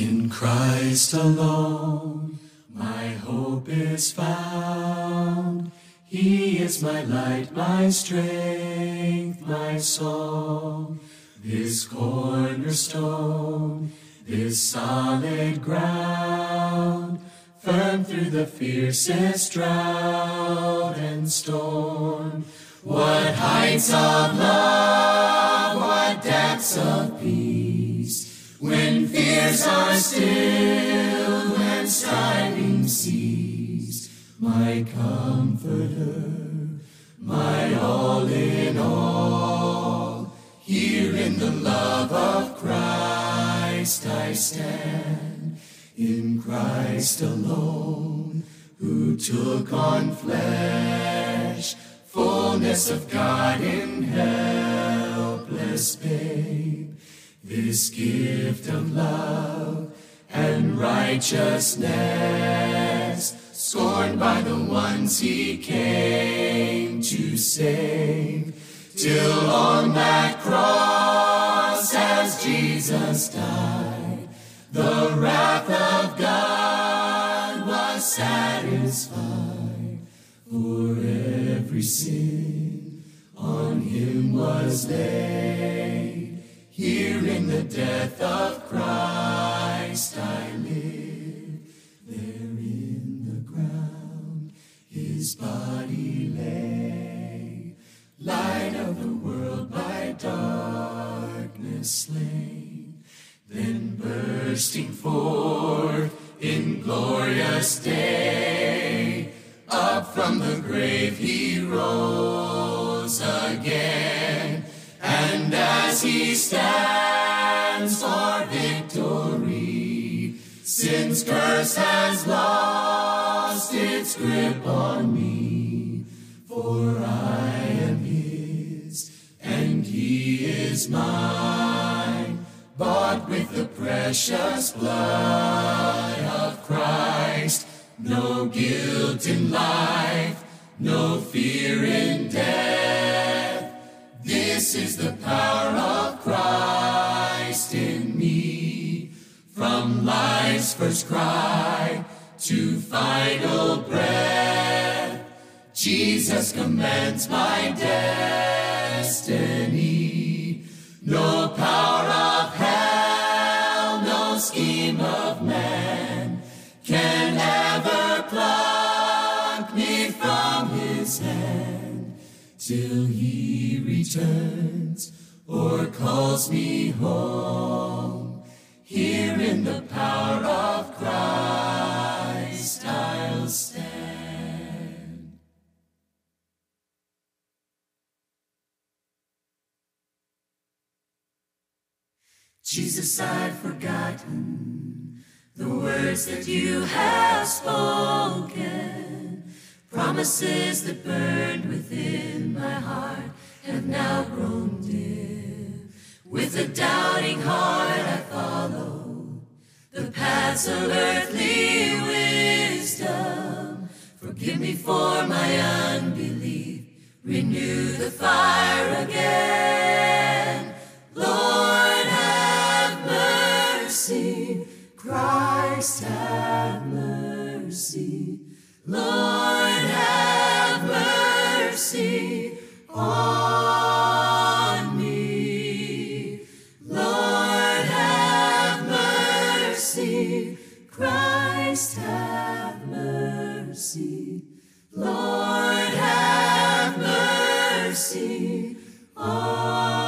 In Christ alone, my hope is found. He is my light, my strength, my song. This cornerstone, this solid ground, firm through the fiercest drought and storm. What heights of love, what depths of peace, when fears are still and striving cease. My comforter, my all in all, here in the love of Christ I stand, in Christ alone, who took on flesh, fullness of God in helpless babe, this gift of love and righteousness, scorned by the ones he came to save, till on that cross as Jesus died, the wrath of God was satisfied, for every sin on him was laid. Here in the death of Christ I live, there in the ground his body lay, light of the world by darkness slain, then bursting forth in glorious day, up from the grave he rose again, as he stands for victory, sin's curse has lost its grip on me, for I am his, and he is mine, bought with the precious blood of Christ. No guilt in life, no fear in death. This is the power of Christ in me. From life's first cry to final breath, Jesus commands my destiny. No power till he returns or calls me home. Here in the power of Christ I'll stand. Jesus, I've forgotten the words that you have spoken. Promises that burned within my heart have now grown dim. With a doubting heart I follow the paths of earthly wisdom. Forgive me for my unbelief. Renew the fire again. Lord, have mercy. Christ, have mercy. Lord, mercy Christ, have mercy. Lord, have mercy. on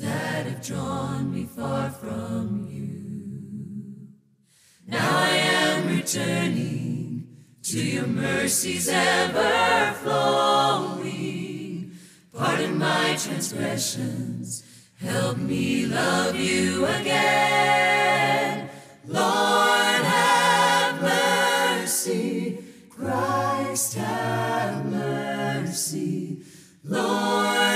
that have drawn me far from you. Now I am returning to your mercies ever flowing. Pardon my transgressions, help me love you again. Lord, have mercy. Christ, have mercy. Lord,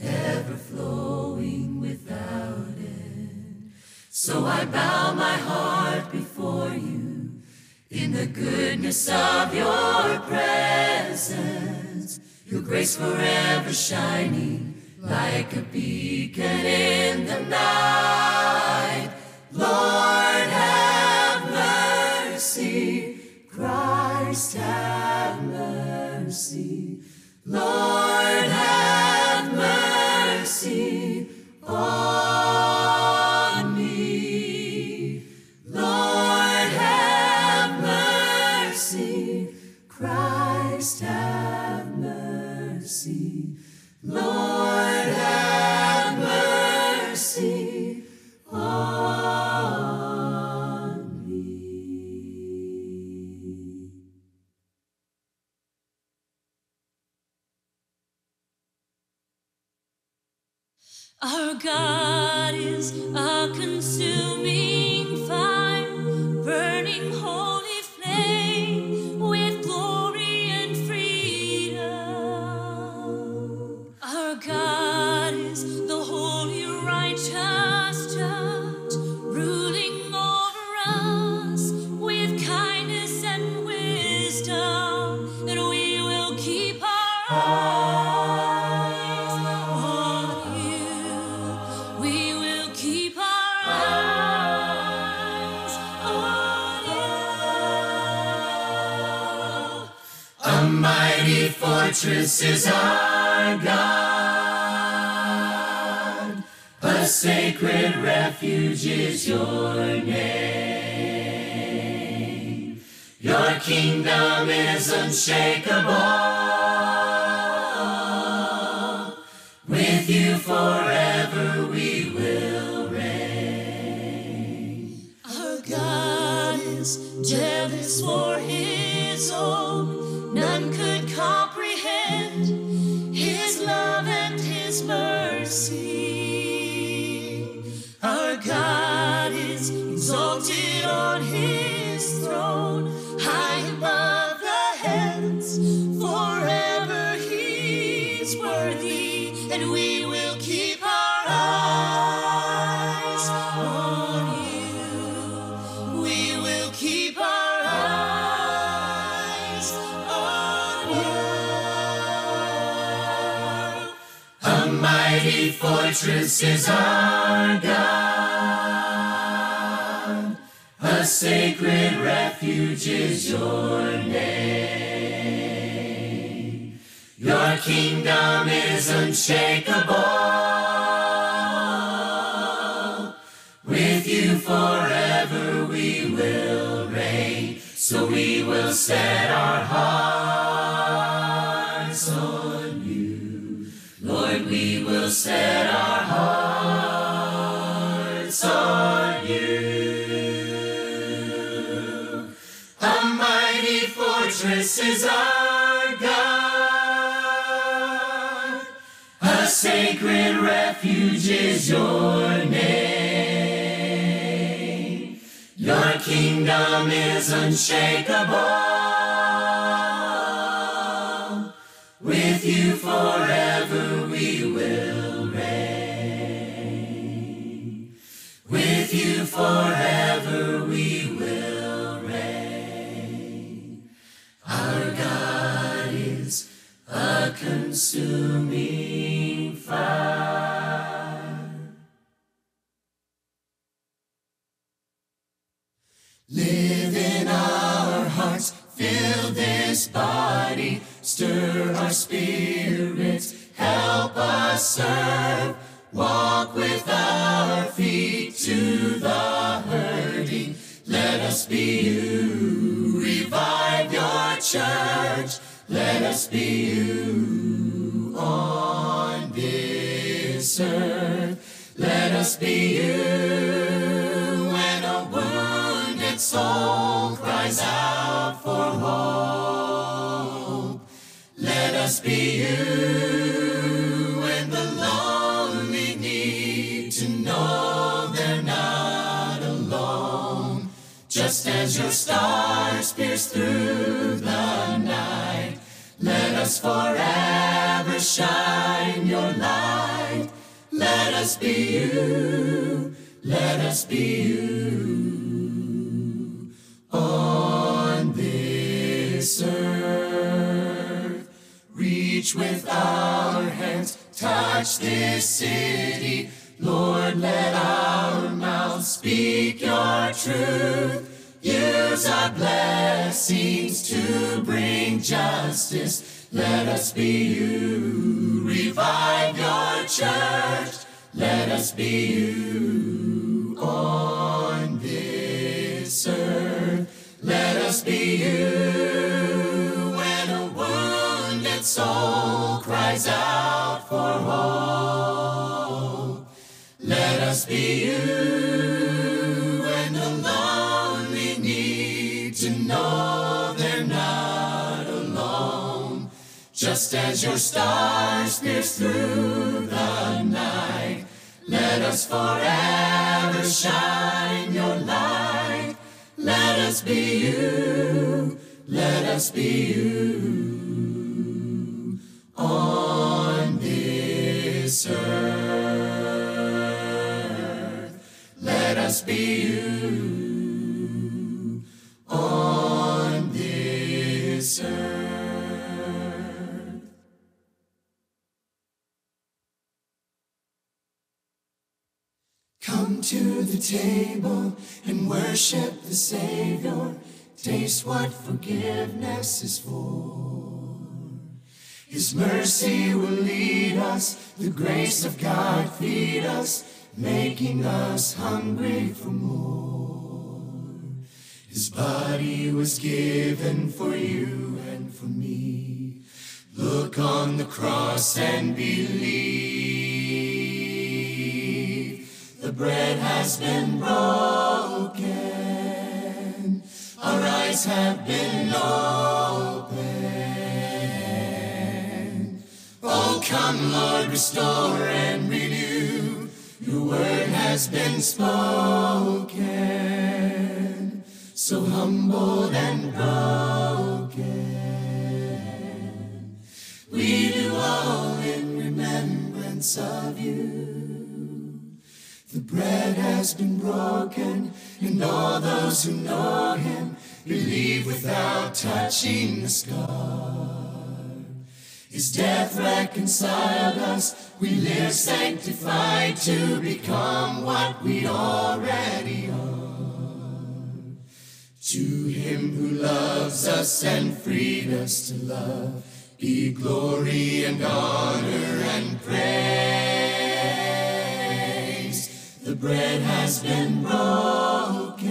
ever flowing without end. So I bow my heart before you in the goodness of your presence, your grace forever shining like a beacon in the night. Lord, have mercy. Christ, have mercy. Lord, have Oh. is is your name. Your kingdom is unshakable. Touch this city. Lord, let our mouths speak your truth. Use our blessings to bring justice. Let us be you. Revive your church. Let us be you on this earth. Let us be you when a wounded soul cries out for hope. Let us be you when the lonely need to know they're not alone. Just as your stars pierce through the night, let us forever shine your light. Let us be you, let us be you on this earth. Let us be you on this earth. Come to the table and worship the Savior. Taste what forgiveness is for. His mercy will lead us, the grace of God feed us, making us hungry for more. His body was given for you and for me. Look on the cross and believe. The bread has been broken. Our eyes have been opened. Come, Lord, restore and renew. Your word has been spoken. So humbled and broken. We do all in remembrance of you. The bread has been broken, and all those who know him believe without touching the scar. His death reconciled us. We live sanctified to become what we already are. To him who loves us and freed us to love, be glory and honor and praise. The bread has been broken,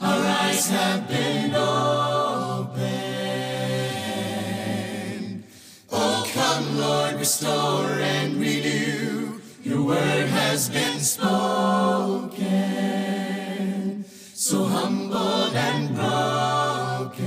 our eyes have been opened. Restore and renew. Your word has been spoken, so humbled and broken.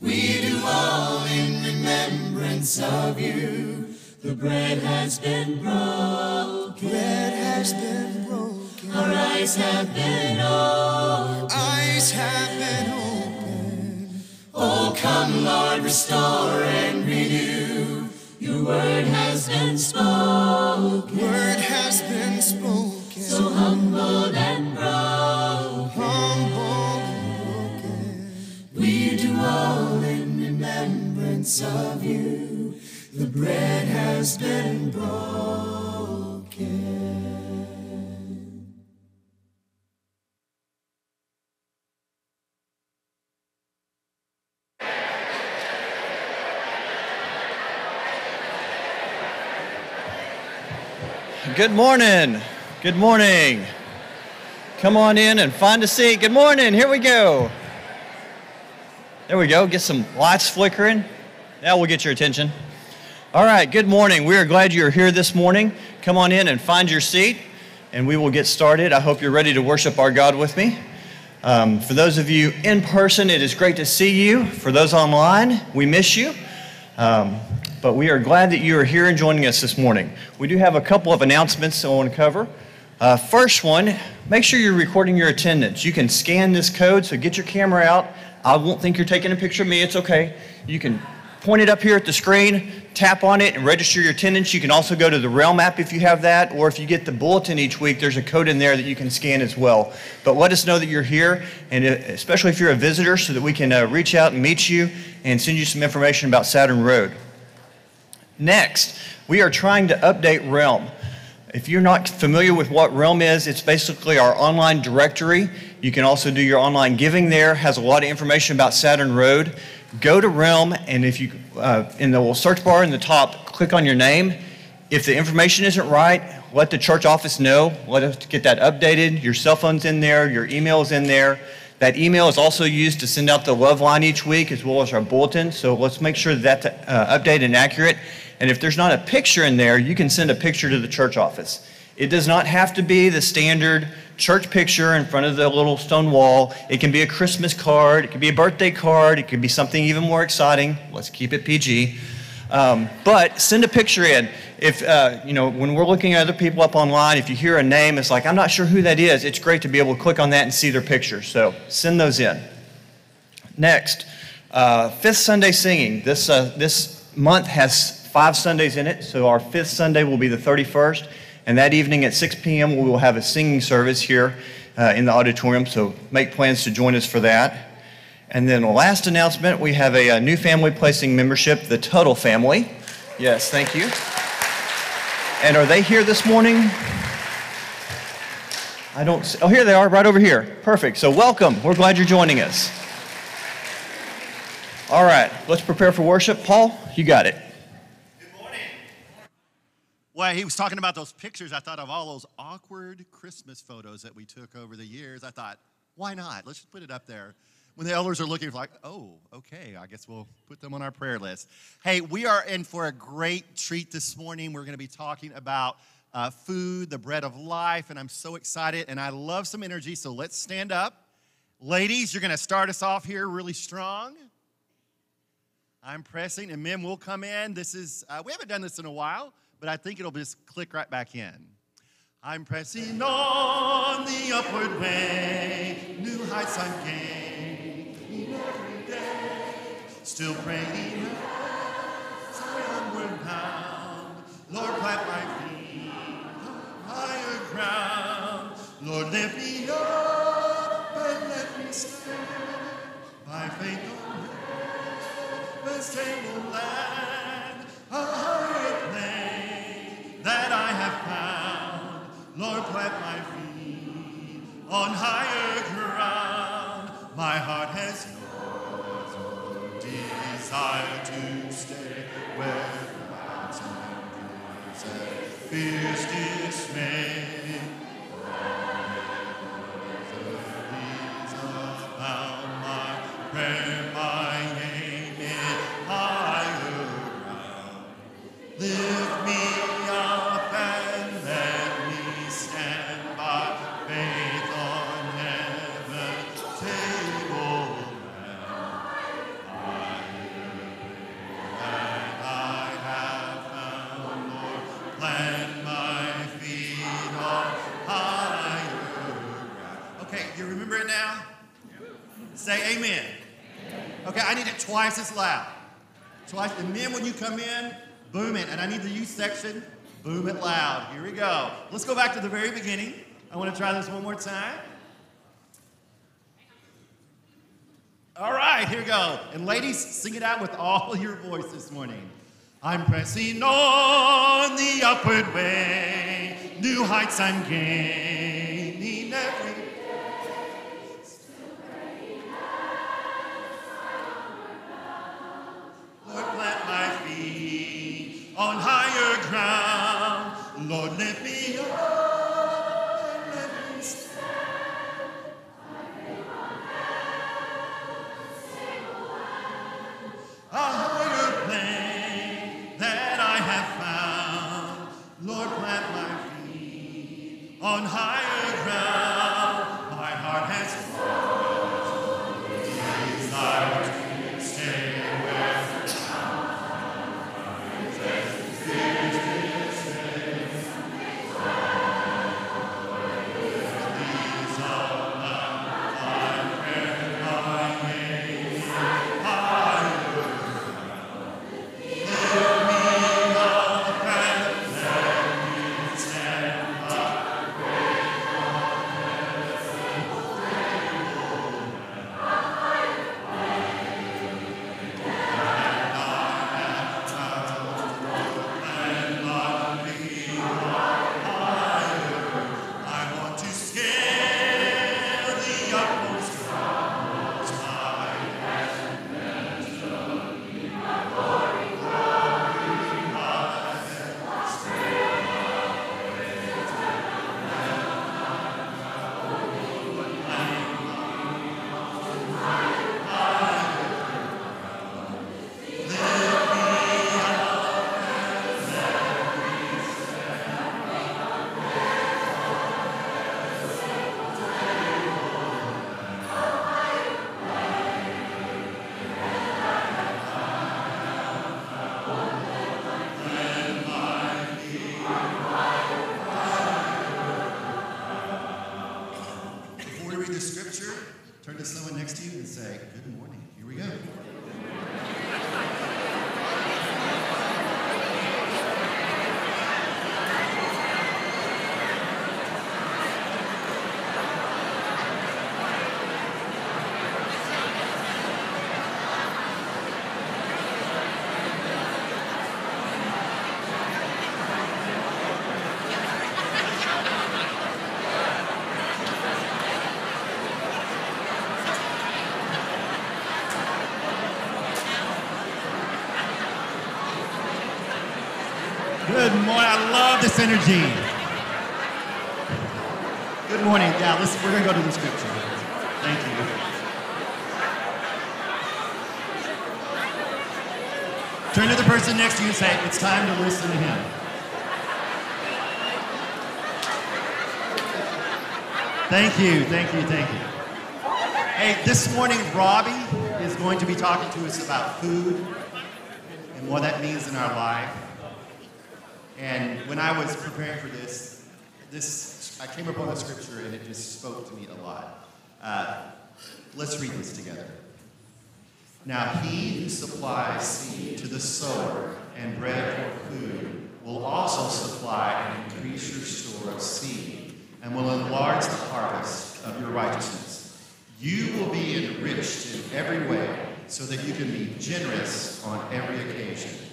We do all in remembrance of you. The bread has been broken. Bread has been broken. Our eyes have been opened. Eyes have been opened. Oh, come, Lord, restore and renew. Your word has been spoken. Word has been spoken. So humbled and broken. humble and broken. We do all in remembrance of you. The bread has been broken. Good morning. Good morning. Come on in and find a seat. Good morning. Here we go. There we go. Get some lights flickering. Now we'll get your attention. All right. Good morning. We are glad you're here this morning. Come on in and find your seat, and we will get started. I hope you're ready to worship our God with me. Um, for those of you in person, it is great to see you. For those online, we miss you. Um, but we are glad that you are here and joining us this morning. We do have a couple of announcements I want to cover. Uh, first one, make sure you're recording your attendance. You can scan this code, so get your camera out. I won't think you're taking a picture of me, it's okay. You can point it up here at the screen, tap on it, and register your attendance. You can also go to the Realm app if you have that, or if you get the bulletin each week, there's a code in there that you can scan as well. But let us know that you're here, and uh, especially if you're a visitor, so that we can uh, reach out and meet you and send you some information about Saturn Road. Next, we are trying to update Realm. If you're not familiar with what Realm is, it's basically our online directory. You can also do your online giving there. Has a lot of information about Saturn Road. Go to Realm, and if you uh, in the search bar in the top, click on your name. If the information isn't right, let the church office know. Let us get that updated. Your cell phone's in there. Your email is in there. That email is also used to send out the love line each week as well as our bulletin. So let's make sure that that's uh, updated and accurate. And if there's not a picture in there, you can send a picture to the church office. It does not have to be the standard church picture in front of the little stone wall. It can be a Christmas card, it can be a birthday card, it could be something even more exciting. Let's keep it PG. Um, but send a picture in. If, uh, you know, when we're looking at other people up online, if you hear a name, it's like, I'm not sure who that is, it's great to be able to click on that and see their picture. So send those in. Next, uh, fifth Sunday singing. This, uh, this month has five Sundays in it, so our fifth Sunday will be the 31st. And that evening at 6 p.m., we will have a singing service here uh, in the auditorium, so make plans to join us for that. And then, the last announcement we have a, a new family placing membership, the Tuttle family. Yes, thank you. And are they here this morning? I don't see, oh, here they are, right over here. Perfect. So, welcome. We're glad you're joining us. All right, let's prepare for worship. Paul, you got it. Well, he was talking about those pictures. I thought of all those awkward Christmas photos that we took over the years. I thought, why not? Let's just put it up there. When the elders are looking, like, oh, okay, I guess we'll put them on our prayer list. Hey, we are in for a great treat this morning. We're going to be talking about uh, food, the bread of life, and I'm so excited and I love some energy. So let's stand up. Ladies, you're going to start us off here really strong. I'm pressing, and men will come in. This is, uh, we haven't done this in a while but I think it'll just click right back in. I'm pressing on the upward way, new heights I'm gaining every day, still praying onward bound. Lord, plant my feet on higher ground. Lord, lift me up and let me stand by faith on earth, stable land, a higher have found. Lord, plant my feet on higher ground. My heart has no desire to stay where clouds and fears dismay. Twice as loud. Twice. And men, when you come in, boom it. And I need the youth section, boom it loud. Here we go. Let's go back to the very beginning. I want to try this one more time. All right, here we go. And ladies, sing it out with all your voice this morning. I'm pressing on the upward way, new heights I'm gaining scripture, turn to someone next to you and say, Good morning. Here we go. Energy. Good morning. Yeah, listen, we're going to go to the scripture. Thank you. Turn to the person next to you and say, It's time to listen to him. Thank you, thank you, thank you. Hey, this morning, Robbie is going to be talking to us about food and what that means in our life. And when I was preparing for this, this I came upon the scripture and it just spoke to me a lot. Uh, let's read this together. Now, he who supplies seed to the sower and bread for food will also supply and increase your store of seed and will enlarge the harvest of your righteousness. You will be enriched in every way so that you can be generous on every occasion.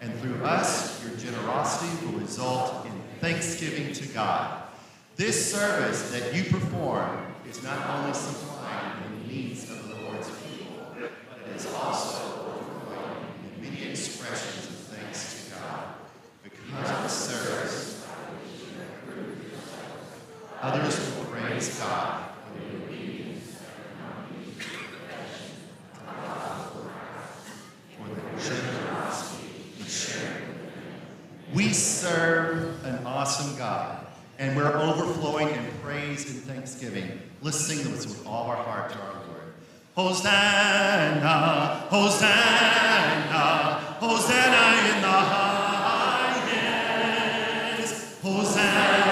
And through us, your generosity will result in thanksgiving to God. This service that you perform is not only supplying the needs of the Lord's people, but it is also overflowing in many expressions of thanks to God. Because of the service, others will praise God. for the. We serve an awesome God, and we're overflowing in praise and thanksgiving. Let's sing this with all our heart to our Lord. Hosanna, Hosanna, Hosanna in the highest. Hosanna,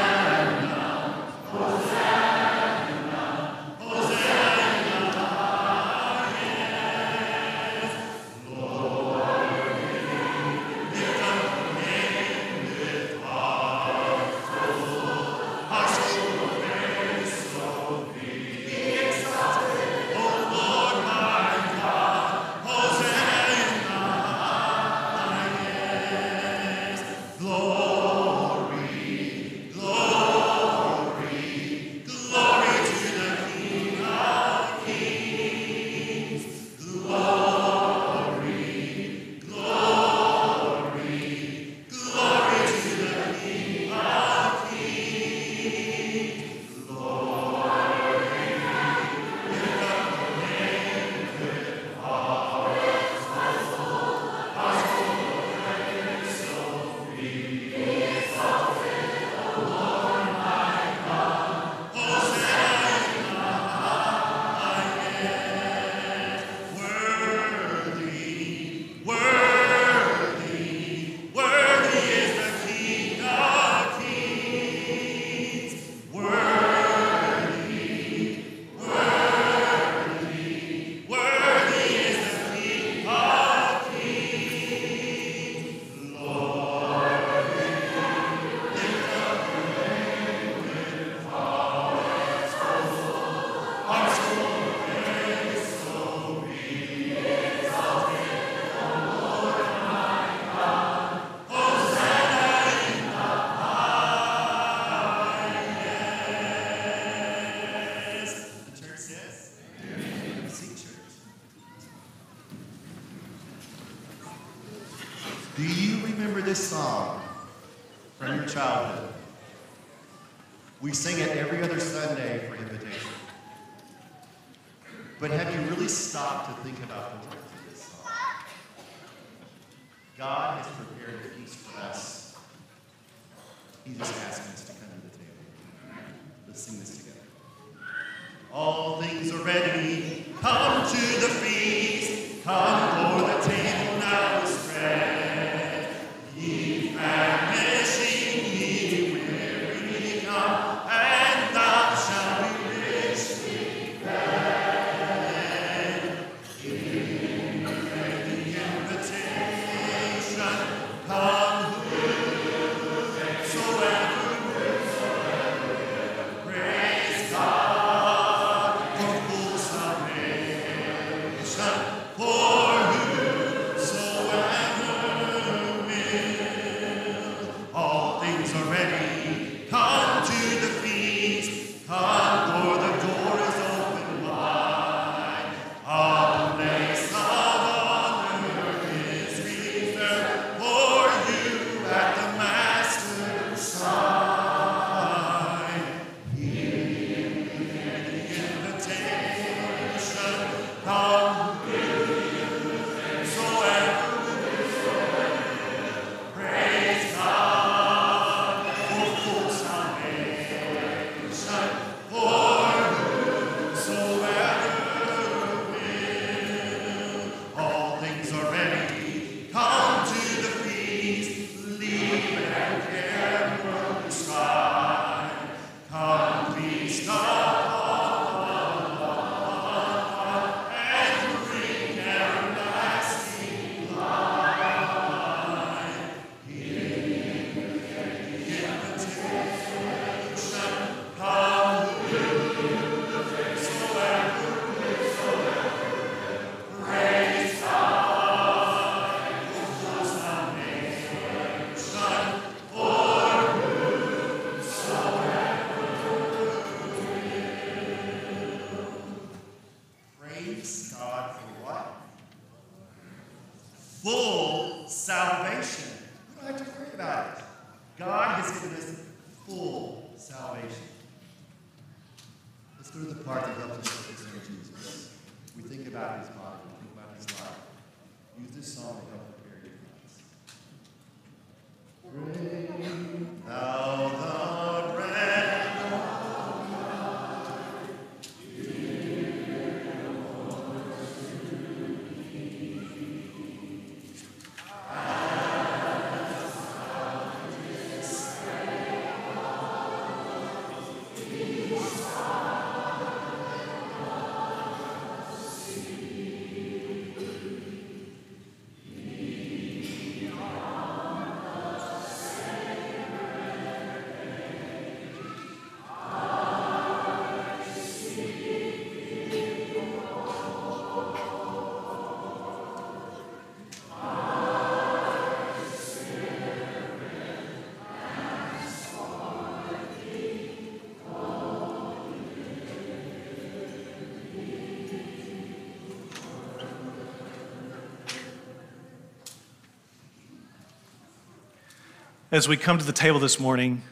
As we come to the table this morning,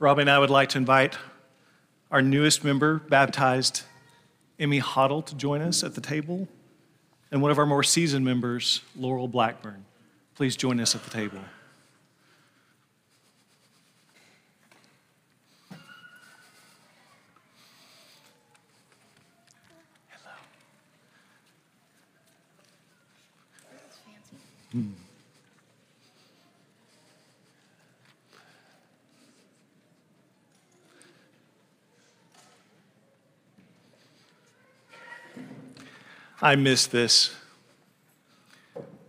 Robbie and I would like to invite our newest member, baptized Emmy Hoddle, to join us at the table, and one of our more seasoned members, Laurel Blackburn. Please join us at the table. I miss this.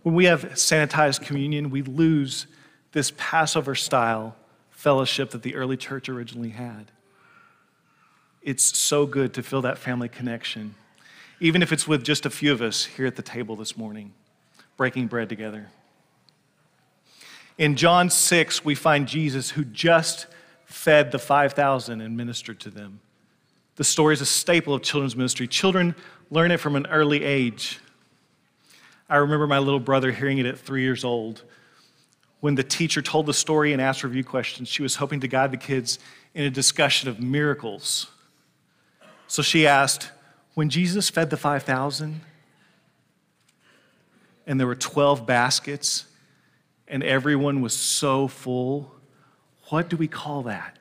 When we have sanitized communion, we lose this Passover style fellowship that the early church originally had. It's so good to feel that family connection, even if it's with just a few of us here at the table this morning, breaking bread together. In John 6, we find Jesus who just fed the 5,000 and ministered to them. The story is a staple of children's ministry. Children learn it from an early age. I remember my little brother hearing it at three years old. When the teacher told the story and asked review questions, she was hoping to guide the kids in a discussion of miracles. So she asked, When Jesus fed the 5,000 and there were 12 baskets and everyone was so full, what do we call that?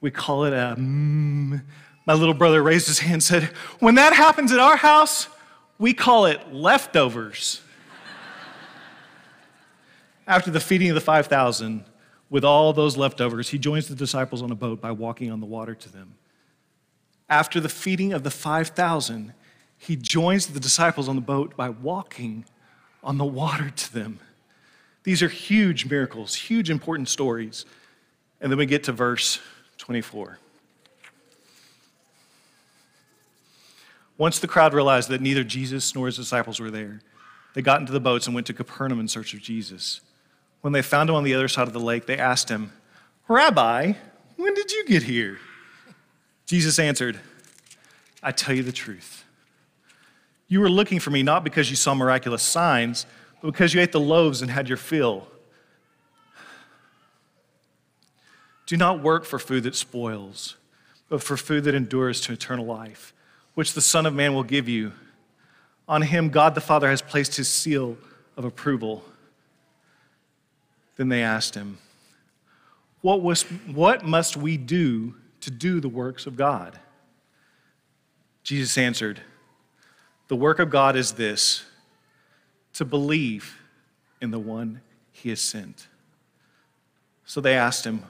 We call it a mm. My little brother raised his hand and said, When that happens at our house, we call it leftovers. After the feeding of the 5,000, with all those leftovers, he joins the disciples on a boat by walking on the water to them. After the feeding of the 5,000, he joins the disciples on the boat by walking on the water to them. These are huge miracles, huge important stories. And then we get to verse 24. Once the crowd realized that neither Jesus nor his disciples were there, they got into the boats and went to Capernaum in search of Jesus. When they found him on the other side of the lake, they asked him, Rabbi, when did you get here? Jesus answered, I tell you the truth. You were looking for me not because you saw miraculous signs, but because you ate the loaves and had your fill. Do not work for food that spoils, but for food that endures to eternal life which the Son of Man will give you. On him, God the Father has placed his seal of approval. Then they asked him, what, was, what must we do to do the works of God? Jesus answered, The work of God is this to believe in the one he has sent. So they asked him,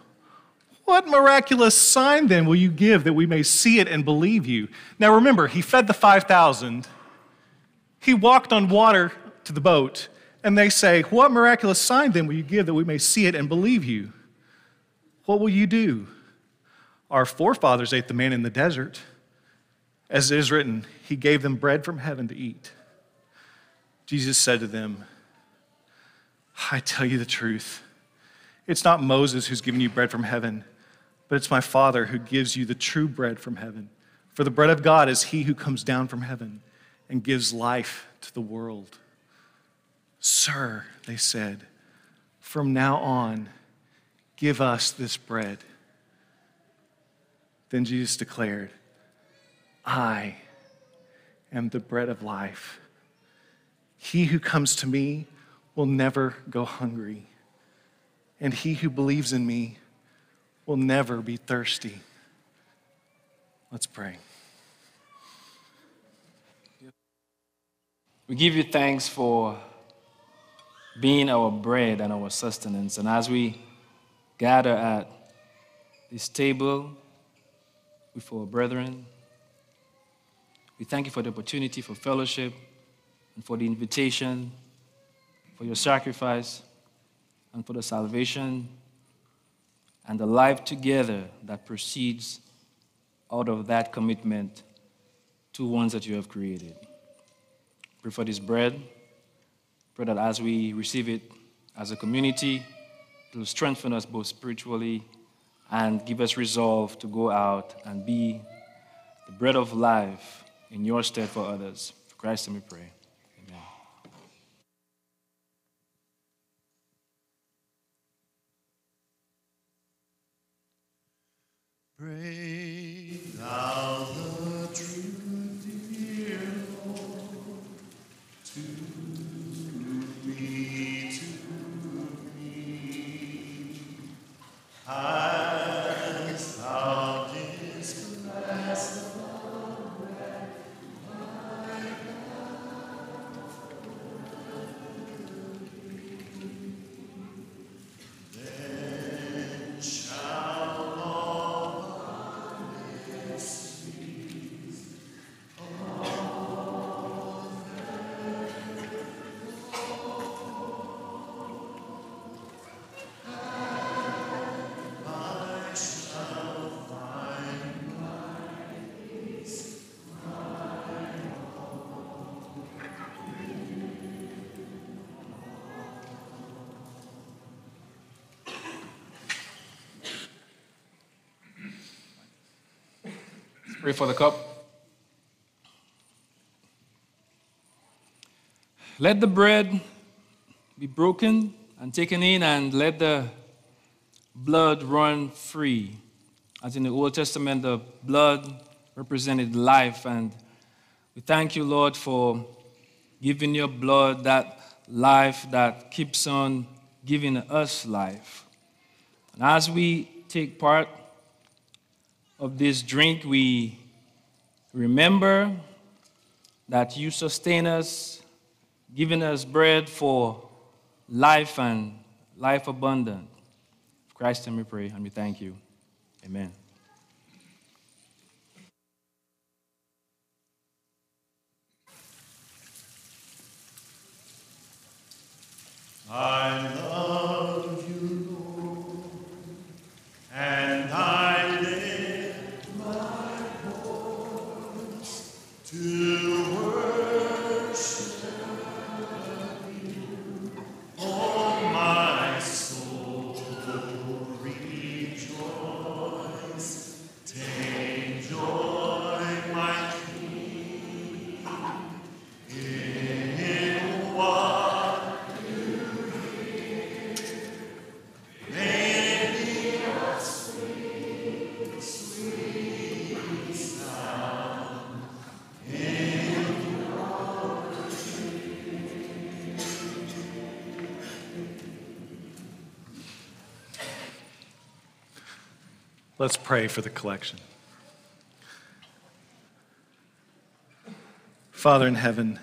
what miraculous sign then will you give that we may see it and believe you? Now remember, he fed the 5,000. He walked on water to the boat. And they say, What miraculous sign then will you give that we may see it and believe you? What will you do? Our forefathers ate the manna in the desert. As it is written, He gave them bread from heaven to eat. Jesus said to them, I tell you the truth. It's not Moses who's given you bread from heaven but it's my Father who gives you the true bread from heaven. For the bread of God is he who comes down from heaven and gives life to the world. Sir, they said, from now on, give us this bread. Then Jesus declared, I am the bread of life. He who comes to me will never go hungry, and he who believes in me will never be thirsty. Let's pray. We give you thanks for being our bread and our sustenance. And as we gather at this table with our brethren, we thank you for the opportunity for fellowship and for the invitation, for your sacrifice, and for the salvation and the life together that proceeds out of that commitment to ones that you have created. Pray for this bread. Pray that as we receive it as a community, it will strengthen us both spiritually and give us resolve to go out and be the bread of life in your stead for others. For Christ, let me pray. Amen. Pray thou the dear Lord to me, to me. As Pray for the cup. Let the bread be broken and taken in, and let the blood run free. As in the Old Testament, the blood represented life, and we thank you, Lord, for giving your blood that life that keeps on giving us life. And as we take part of this drink, we remember that you sustain us, giving us bread for life and life abundant. For Christ, and we pray and we thank you. Amen. I love you, Lord, and I Let's pray for the collection. Father in heaven,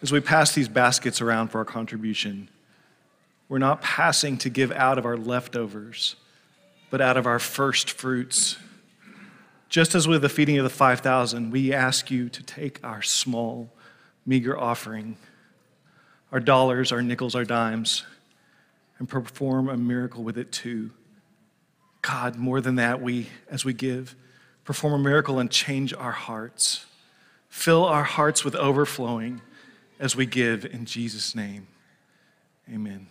as we pass these baskets around for our contribution, we're not passing to give out of our leftovers, but out of our first fruits. Just as with the feeding of the 5,000, we ask you to take our small, meager offering, our dollars, our nickels, our dimes, and perform a miracle with it too. God, more than that, we, as we give, perform a miracle and change our hearts. Fill our hearts with overflowing as we give in Jesus' name. Amen.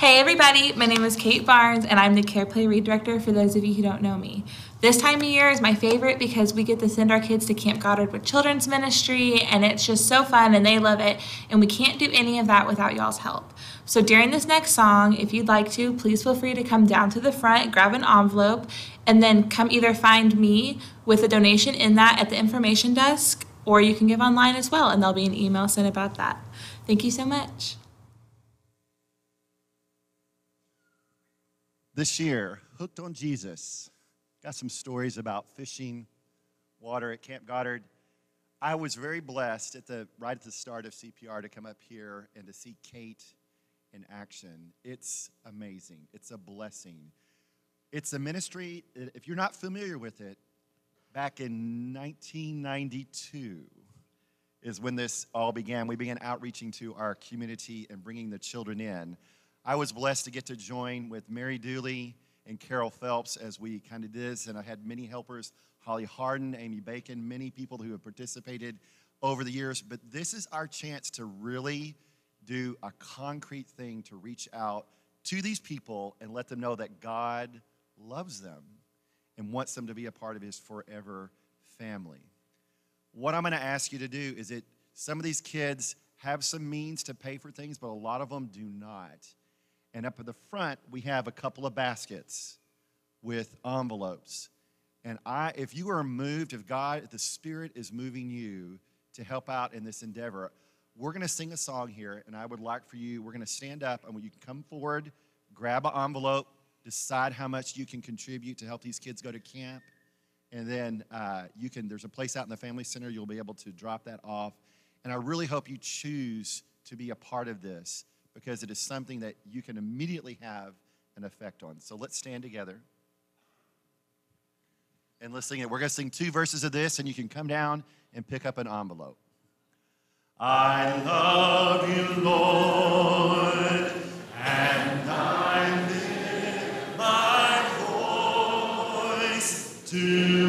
Hey everybody, my name is Kate Barnes and I'm the Care Play Read Director for those of you who don't know me. This time of year is my favorite because we get to send our kids to Camp Goddard with Children's Ministry and it's just so fun and they love it and we can't do any of that without y'all's help. So during this next song, if you'd like to, please feel free to come down to the front, grab an envelope, and then come either find me with a donation in that at the information desk or you can give online as well and there'll be an email sent about that. Thank you so much. This year, Hooked on Jesus, got some stories about fishing, water at Camp Goddard. I was very blessed at the right at the start of CPR to come up here and to see Kate in action. It's amazing. It's a blessing. It's a ministry, if you're not familiar with it, back in 1992 is when this all began. We began outreaching to our community and bringing the children in. I was blessed to get to join with Mary Dooley and Carol Phelps as we kind of did this, and I had many helpers Holly Harden, Amy Bacon, many people who have participated over the years. But this is our chance to really do a concrete thing to reach out to these people and let them know that God loves them and wants them to be a part of his forever family. What I'm going to ask you to do is that some of these kids have some means to pay for things, but a lot of them do not. And up at the front, we have a couple of baskets with envelopes. And I, if you are moved, if God, if the Spirit is moving you to help out in this endeavor, we're going to sing a song here, and I would like for you, we're going to stand up, and when you come forward, grab an envelope, decide how much you can contribute to help these kids go to camp, and then uh, you can. There's a place out in the family center you'll be able to drop that off, and I really hope you choose to be a part of this because it is something that you can immediately have an effect on. So let's stand together and let's sing it. We're going to sing two verses of this, and you can come down and pick up an envelope. I love you, Lord, and I lift my voice to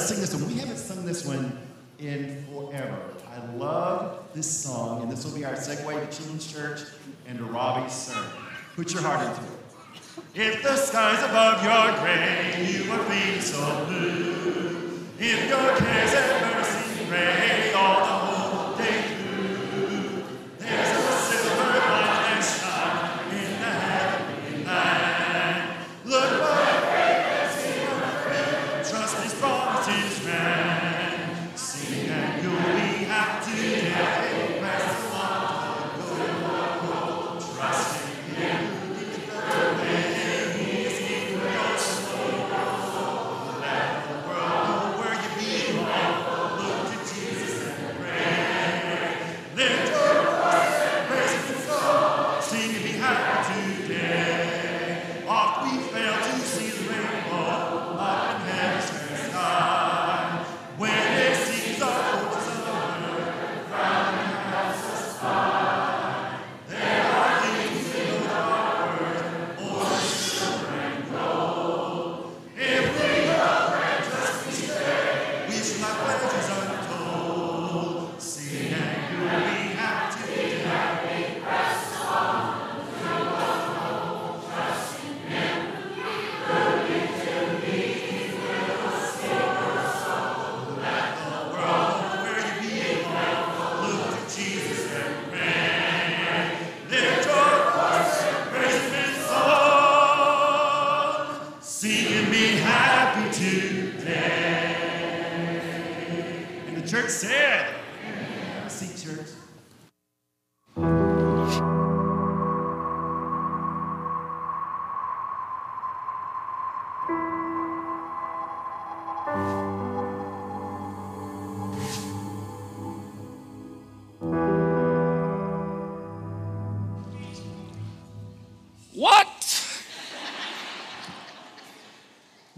let's sing this one. We haven't sung this one in forever. I love this song, and this will be our segue to Children's Church and to Robbie's sermon. Put your heart into it. If the skies above your grave you are feeling so blue, if your cares and mercy rain all the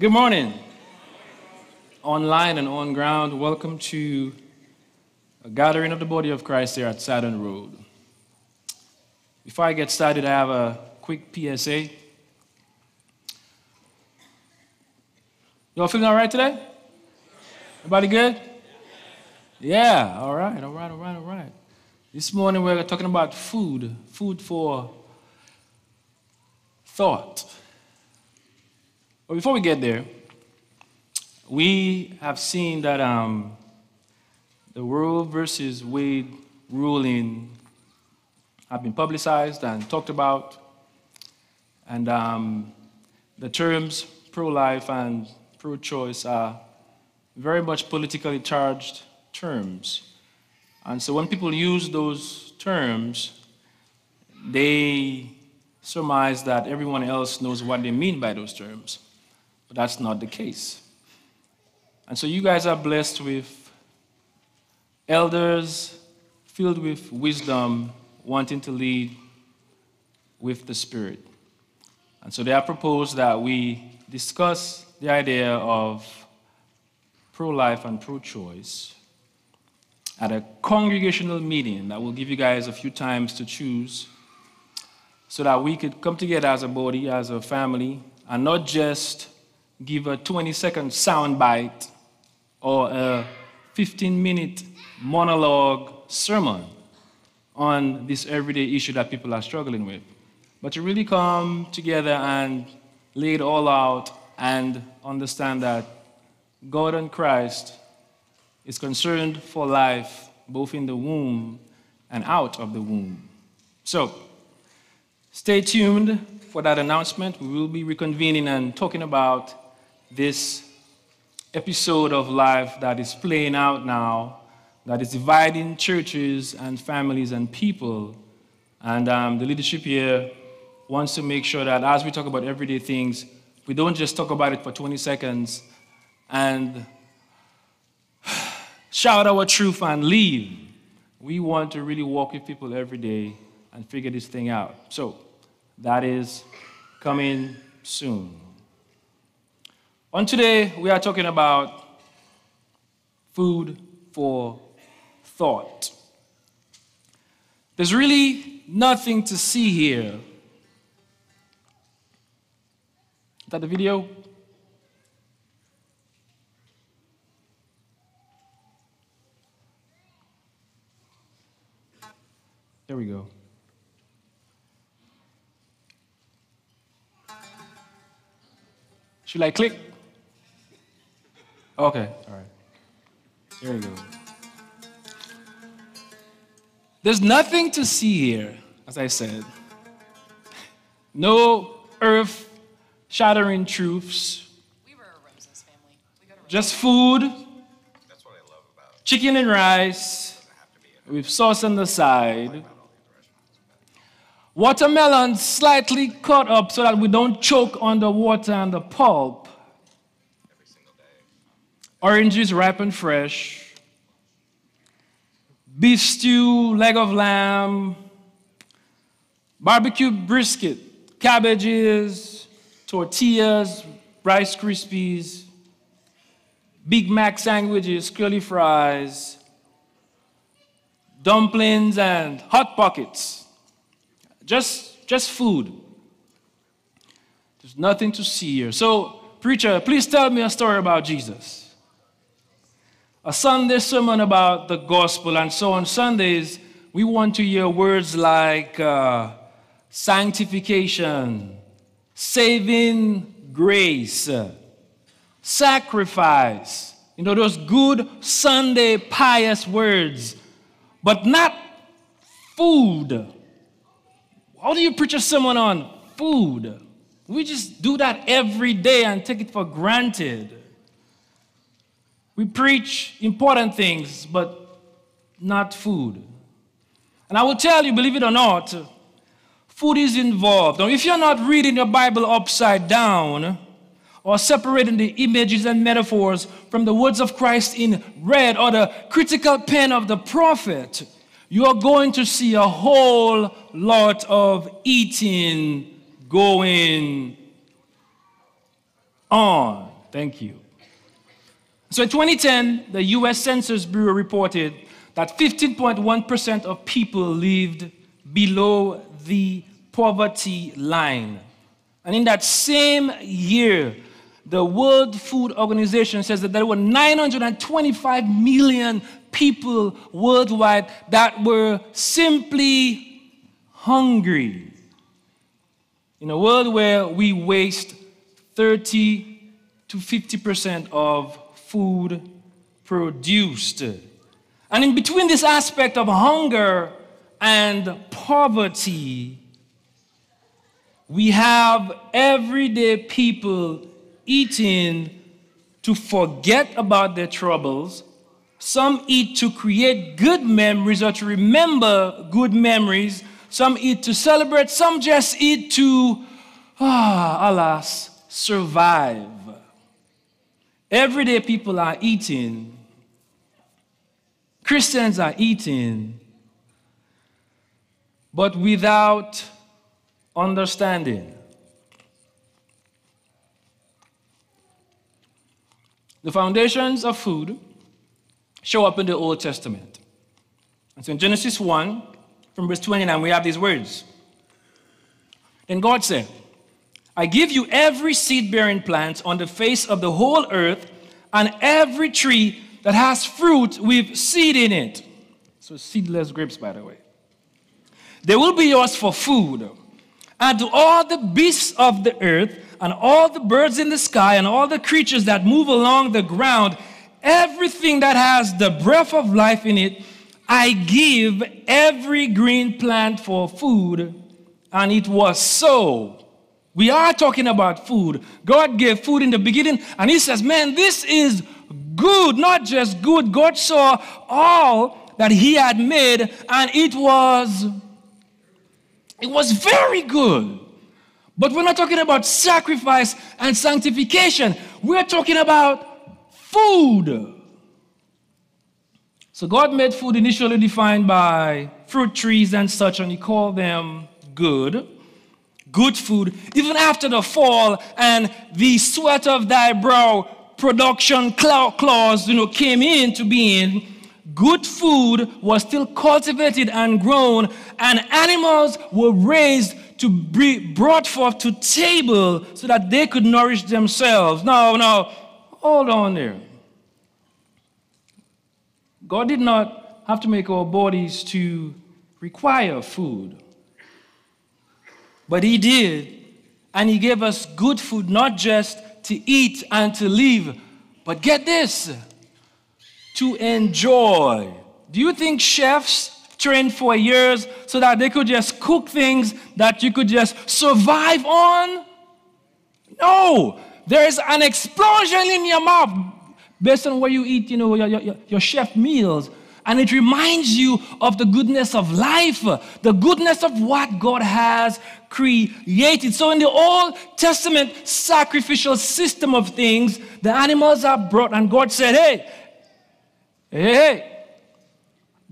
Good morning. Online and on ground, welcome to a gathering of the body of Christ here at Saturn Road. Before I get started, I have a quick PSA. Y'all feeling all right today? Everybody good? Yeah, all right, all right, all right, all right. This morning we're talking about food, food for thought. But before we get there, we have seen that um, the Roe versus Wade ruling have been publicized and talked about, and um, the terms pro-life and pro-choice are very much politically charged terms. And so when people use those terms, they surmise that everyone else knows what they mean by those terms. But that's not the case. And so you guys are blessed with elders filled with wisdom, wanting to lead with the Spirit. And so they have proposed that we discuss the idea of pro life and pro choice at a congregational meeting that will give you guys a few times to choose so that we could come together as a body, as a family, and not just give a 20 second sound bite or a 15 minute monologue sermon on this everyday issue that people are struggling with, but to really come together and lay it all out and understand that God and Christ is concerned for life both in the womb and out of the womb. So, stay tuned for that announcement. We will be reconvening and talking about this episode of life that is playing out now, that is dividing churches and families and people. And um, the leadership here wants to make sure that as we talk about everyday things, we don't just talk about it for 20 seconds and shout our truth and leave. We want to really walk with people every day and figure this thing out. So that is coming soon. On today, we are talking about food for thought. There's really nothing to see here. Is that the video? There we go. Should I click? Okay, all right. There we go. There's nothing to see here, as I said. No earth shattering truths. We were a Ramses family. We go to Just food. Chicken and rice with sauce on the side. Watermelon slightly cut up so that we don't choke on the water and the pulp. Oranges ripe and fresh. Beef stew, leg of lamb. Barbecue brisket, cabbages, tortillas, Rice Krispies, Big Mac sandwiches, curly fries, dumplings, and hot pockets. Just, just food. There's nothing to see here. So, preacher, please tell me a story about Jesus. A Sunday sermon about the gospel. And so on Sundays, we want to hear words like uh, sanctification, saving grace, sacrifice. You know, those good Sunday pious words, but not food. How do you preach a sermon on food? We just do that every day and take it for granted. We preach important things, but not food. And I will tell you, believe it or not, food is involved. Now, if you're not reading your Bible upside down or separating the images and metaphors from the words of Christ in red or the critical pen of the prophet, you are going to see a whole lot of eating going on. Thank you. So in 2010, the US Census Bureau reported that 15.1% of people lived below the poverty line. And in that same year, the World Food Organization says that there were 925 million people worldwide that were simply hungry. In a world where we waste 30 to 50% of food produced. And in between this aspect of hunger and poverty, we have everyday people eating to forget about their troubles. Some eat to create good memories or to remember good memories. Some eat to celebrate. Some just eat to, ah, alas, survive. Everyday people are eating. Christians are eating, but without understanding. The foundations of food show up in the Old Testament. And so in Genesis 1, from verse 29, we have these words. Then God said, I give you every seed bearing plant on the face of the whole earth, and every tree that has fruit with seed in it. So, seedless grapes, by the way. They will be yours for food. And to all the beasts of the earth, and all the birds in the sky, and all the creatures that move along the ground, everything that has the breath of life in it, I give every green plant for food. And it was so. We are talking about food. God gave food in the beginning, and He says, Man, this is good, not just good. God saw all that He had made, and it was it was very good. But we're not talking about sacrifice and sanctification. We're talking about food. So God made food initially defined by fruit trees and such, and He called them good good food, even after the fall and the sweat of thy brow production clause, you know, came into being, good food was still cultivated and grown, and animals were raised to be brought forth to table so that they could nourish themselves. Now, now, hold on there. God did not have to make our bodies to require food. But He did. And He gave us good food, not just to eat and to live, but get this to enjoy. Do you think chefs trained for years so that they could just cook things that you could just survive on? No, there is an explosion in your mouth based on where you eat, you know, your, your, your chef meals. And it reminds you of the goodness of life, the goodness of what God has created. So, in the Old Testament sacrificial system of things, the animals are brought, and God said, Hey, hey, hey,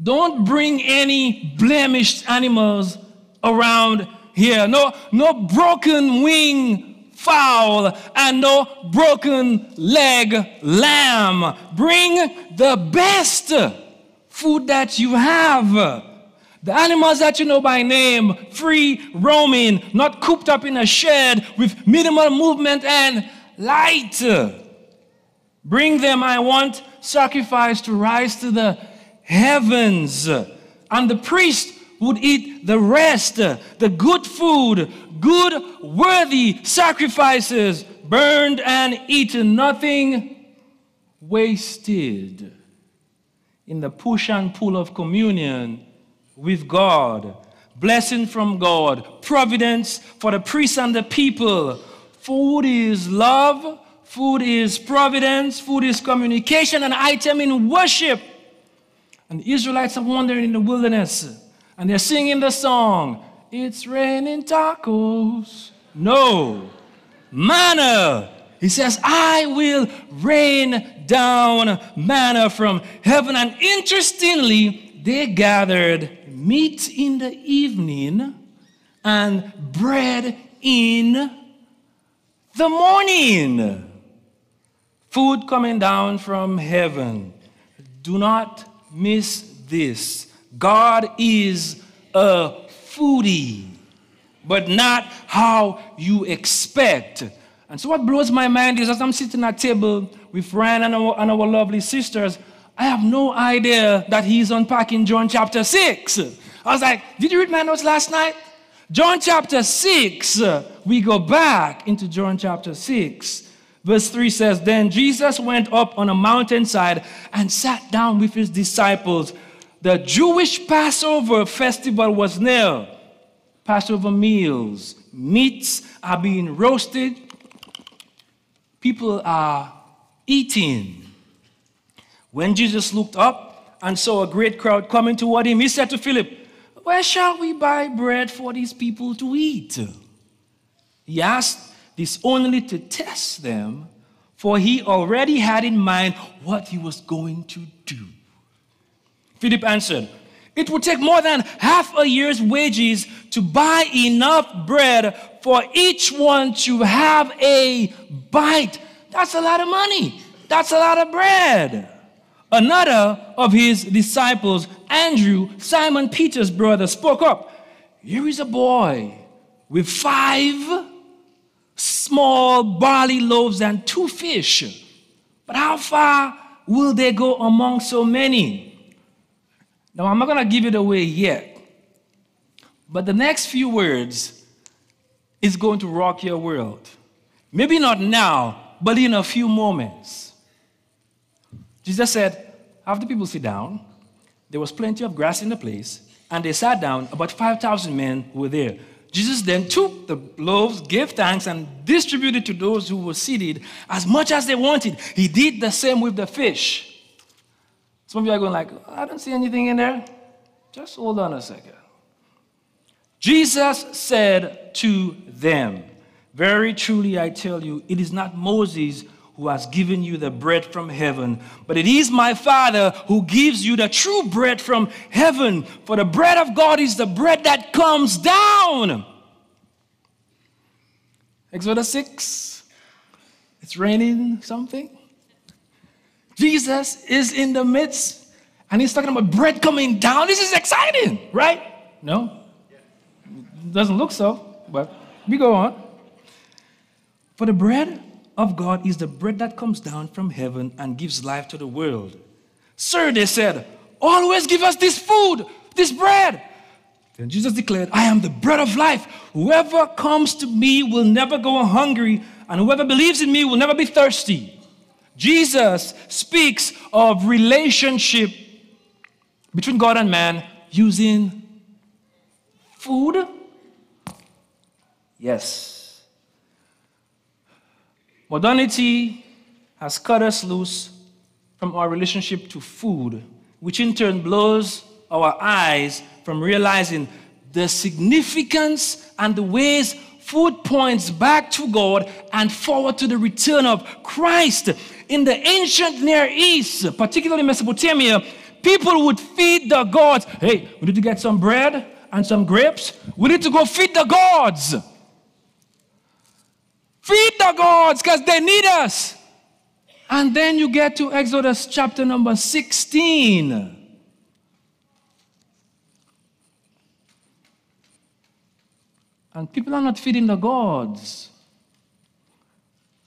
don't bring any blemished animals around here. No, no broken wing fowl and no broken leg lamb. Bring the best food that you have. The animals that you know by name, free roaming, not cooped up in a shed with minimal movement and light. Bring them, I want sacrifice to rise to the heavens. And the priest would eat the rest, the good food, good, worthy sacrifices, burned and eaten, nothing wasted in the push and pull of communion with God, blessing from God, providence for the priests and the people, Food is love, food is providence, food is communication, an item in worship. And the Israelites are wandering in the wilderness and they're singing the song, It's raining tacos. No, manna. He says, I will rain down manna from heaven. And interestingly, they gathered meat in the evening and bread in the morning. Food coming down from heaven. Do not miss this. God is a foodie, but not how you expect. And so, what blows my mind is as I'm sitting at table with Ryan and our, and our lovely sisters, I have no idea that he's unpacking John chapter 6. I was like, Did you read my notes last night? John chapter 6, we go back into John chapter 6. Verse 3 says, Then Jesus went up on a mountainside and sat down with his disciples. The Jewish Passover festival was near. Passover meals, meats are being roasted, people are eating. When Jesus looked up and saw a great crowd coming toward him, he said to Philip, Where shall we buy bread for these people to eat? He asked this only to test them, for he already had in mind what he was going to do. Philip answered, It would take more than half a year's wages to buy enough bread for each one to have a bite. That's a lot of money. That's a lot of bread. Another of his disciples, Andrew, Simon Peter's brother, spoke up. Here is a boy with five small barley loaves and two fish. But how far will they go among so many? Now, I'm not going to give it away yet, but the next few words is going to rock your world. Maybe not now, but in a few moments. Jesus said, Have the people sit down. There was plenty of grass in the place, and they sat down. About 5,000 men were there. Jesus then took the loaves, gave thanks, and distributed to those who were seated as much as they wanted. He did the same with the fish. Some of you are going like, I don't see anything in there. Just hold on a second. Jesus said to them, Very truly I tell you, it is not Moses who has given you the bread from heaven, but it is my Father who gives you the true bread from heaven. For the bread of God is the bread that comes down. Exodus 6. It's raining something. Jesus is in the midst and he's talking about bread coming down. This is exciting, right? No? Doesn't look so, but we go on. For the bread of God is the bread that comes down from heaven and gives life to the world. Sir, they said, always give us this food, this bread. Then Jesus declared, I am the bread of life. Whoever comes to me will never go hungry, and whoever believes in me will never be thirsty. Jesus speaks of relationship between God and man using food. Yes. Modernity has cut us loose from our relationship to food, which in turn blows our eyes from realizing the significance and the ways food points back to God and forward to the return of Christ in the ancient Near East, particularly Mesopotamia, people would feed the gods. Hey, we need to get some bread and some grapes. We need to go feed the gods. Feed the gods because they need us. And then you get to Exodus chapter number 16. And people are not feeding the gods,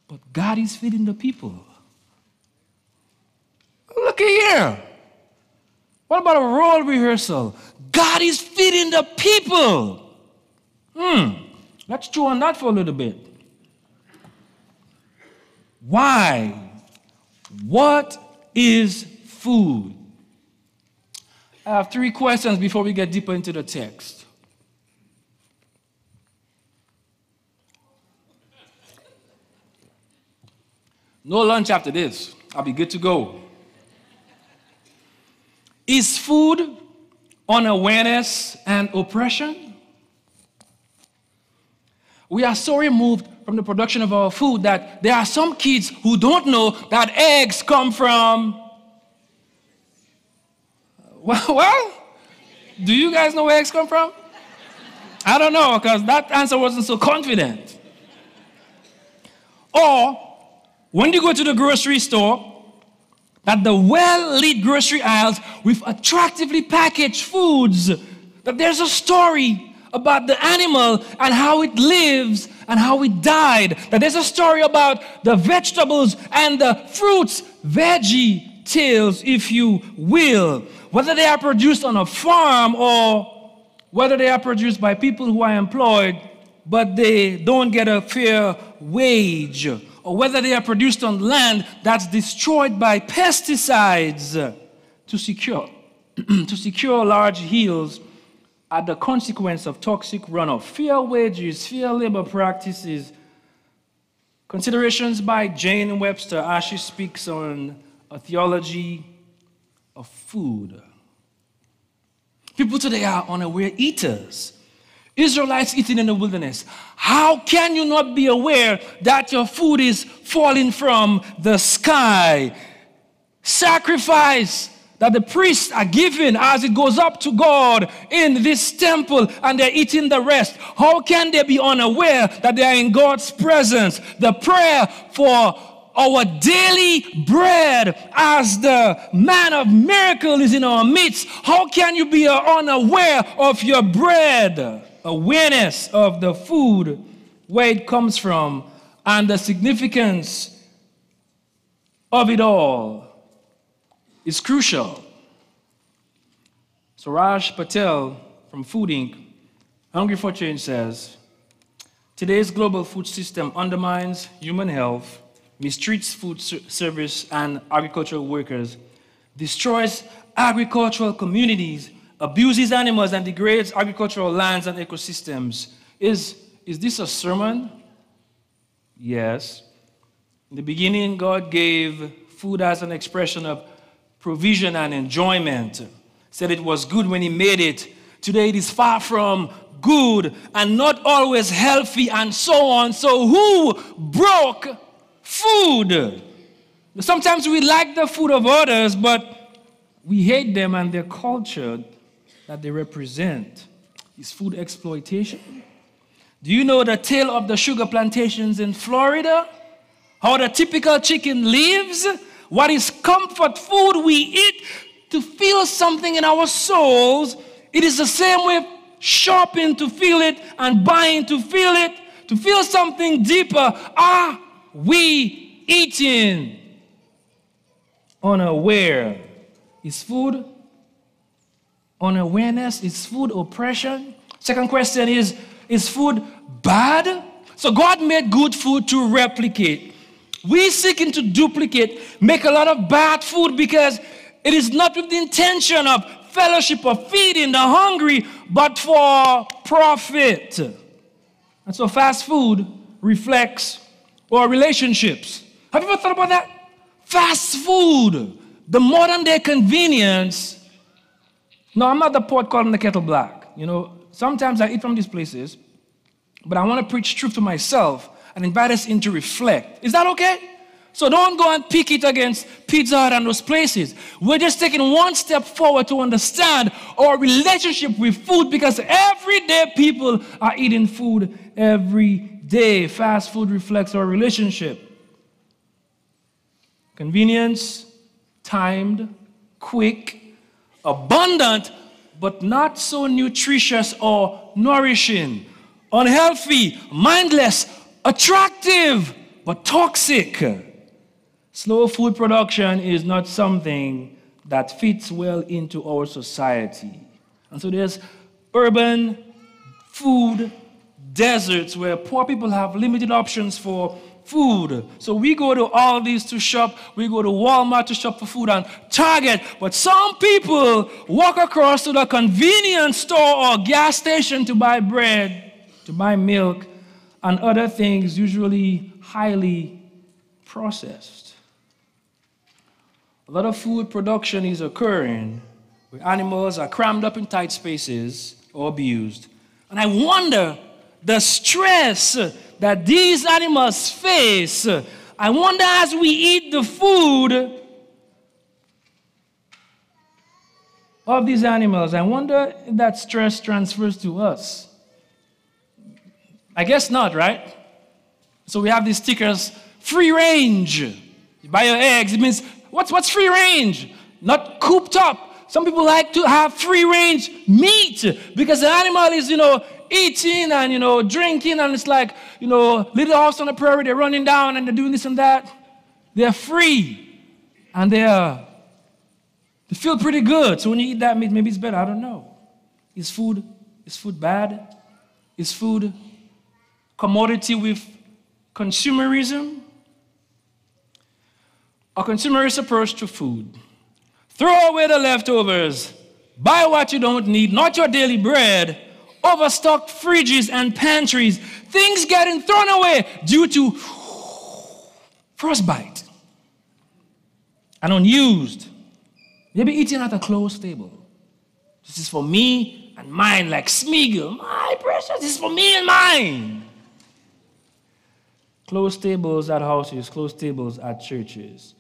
but God is feeding the people. Look here. What about a role rehearsal? God is feeding the people. Hmm. Let's chew on that for a little bit. Why? What is food? I have three questions before we get deeper into the text. No lunch after this. I'll be good to go. Is food unawareness and oppression? We are so removed from the production of our food that there are some kids who don't know that eggs come from. Well, do you guys know where eggs come from? I don't know, because that answer wasn't so confident. Or when you go to the grocery store, that the well lit grocery aisles with attractively packaged foods, that there's a story about the animal and how it lives and how it died, that there's a story about the vegetables and the fruits, veggie tales, if you will, whether they are produced on a farm or whether they are produced by people who are employed but they don't get a fair wage. Or whether they are produced on land that's destroyed by pesticides to secure, to secure large yields are the consequence of toxic runoff. Fair wages, fair labor practices, considerations by Jane Webster as she speaks on a theology of food. People today are unaware eaters. Israelites eating in the wilderness. How can you not be aware that your food is falling from the sky? Sacrifice that the priests are giving as it goes up to God in this temple and they're eating the rest. How can they be unaware that they are in God's presence? The prayer for our daily bread as the man of miracle is in our midst. How can you be unaware of your bread? awareness of the food, where it comes from, and the significance of it all is crucial. Suraj Patel from Food Inc., Hungry for Change says Today's global food system undermines human health, mistreats food service and agricultural workers, destroys agricultural communities, abuses animals and degrades agricultural lands and ecosystems. Is, is this a sermon? Yes. In the beginning, God gave food as an expression of provision and enjoyment. Said it was good when He made it. Today, it is far from good and not always healthy, and so on. So, who broke food? Sometimes we like the food of others, but we hate them and their culture that they represent is food exploitation. Do you know the tale of the sugar plantations in Florida? How the typical chicken lives? What is comfort food we eat to feel something in our souls? It is the same with shopping to feel it and buying to feel it, to feel something deeper. Are we eating unaware? Is food unawareness? Is food oppression? Second question is Is food bad? So God made good food to replicate. We seeking to duplicate, make a lot of bad food because it is not with the intention of fellowship or feeding the hungry, but for profit. And so fast food reflects our relationships. Have you ever thought about that? Fast food, the modern day convenience no, I'm not the pot calling the kettle black. You know, sometimes I eat from these places, but I want to preach truth to myself and invite us in to reflect. Is that okay? So don't go and pick it against Pizza Hut and those places. We're just taking one step forward to understand our relationship with food because everyday people are eating food every day. Fast food reflects our relationship. Convenience, timed, quick, abundant, but not so nutritious or nourishing, unhealthy, mindless, attractive, but toxic. Slow food production is not something that fits well into our society. And so there's urban food deserts where poor people have limited options for food. So we go to Aldi's to shop, we go to Walmart to shop for food and Target. But some people walk across to the convenience store or gas station to buy bread, to buy milk, and other things, usually highly processed. A lot of food production is occurring where animals are crammed up in tight spaces or abused. And I wonder the stress that these animals face. I wonder as we eat the food of these animals, I wonder if that stress transfers to us. I guess not, right? So we have these stickers free range. You buy your eggs, it means what's, what's free range? Not cooped up. Some people like to have free range meat because the animal is, you know, eating and, you know, drinking, and it's like, you know, little horse on the prairie, they're running down and they're doing this and that. They're free and they're, they feel pretty good. So when you eat that meat, maybe it's better. I don't know. Is food, is food bad? Is food commodity with consumerism? A consumerist approach to food. Throw away the leftovers. Buy what you don't need, not your daily bread. Overstocked fridges and pantries. Things getting thrown away due to frostbite and unused. Maybe eating at a closed table. This is for me and mine, like Smeagol. My precious, this is for me and mine. Closed tables at houses, closed tables at churches.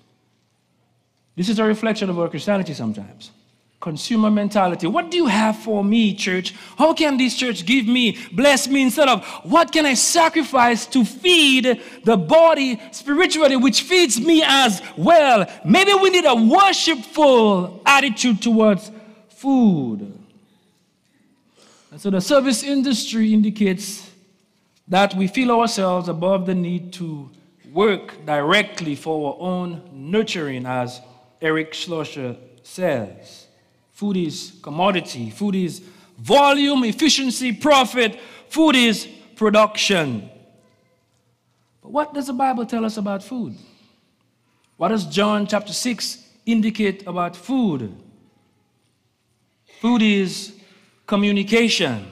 This is a reflection of our Christianity sometimes. Consumer mentality. What do you have for me, church? How can this church give me, bless me, instead of what can I sacrifice to feed the body spiritually, which feeds me as well? Maybe we need a worshipful attitude towards food. And so the service industry indicates that we feel ourselves above the need to work directly for our own nurturing as Eric Schlosser says. Food is commodity, food is volume, efficiency, profit, food is production. But what does the Bible tell us about food? What does John chapter 6 indicate about food? Food is communication.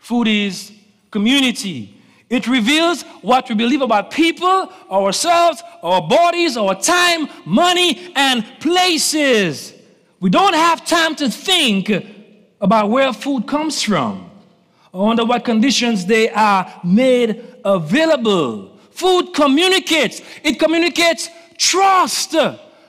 Food is community. It reveals what we believe about people, ourselves, our bodies, our time, money, and places. We don't have time to think about where food comes from or under what conditions they are made available. Food communicates, it communicates trust.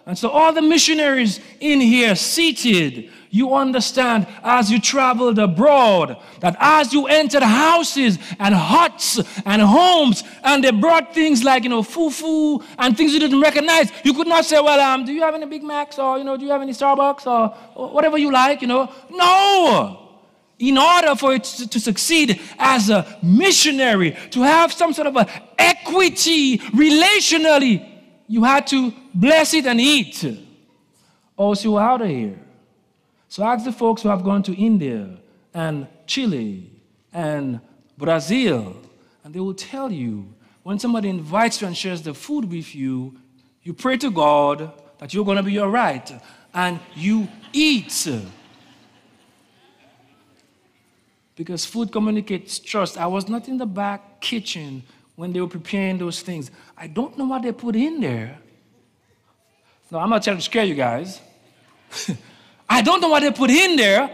And so, all the missionaries in here seated, you understand as you traveled abroad that as you entered houses and huts and homes and they brought things like, you know, fufu and things you didn't recognize, you could not say, well, um, do you have any Big Macs or, you know, do you have any Starbucks or, whatever you like, you know? No! in order for it to, succeed as a missionary, to have some sort of a equity relationally, you had to bless it and eat. Or else you were out of here. So ask the folks who have gone to India and Chile and Brazil, and they will tell you when somebody invites you and shares the food with you, you pray to God that you're going to be all right, and you eat. Because food communicates trust. I was not in the back kitchen when they were preparing those things. I don't know what they put in there. No, I'm not trying to scare you guys. I don't know what they put in there,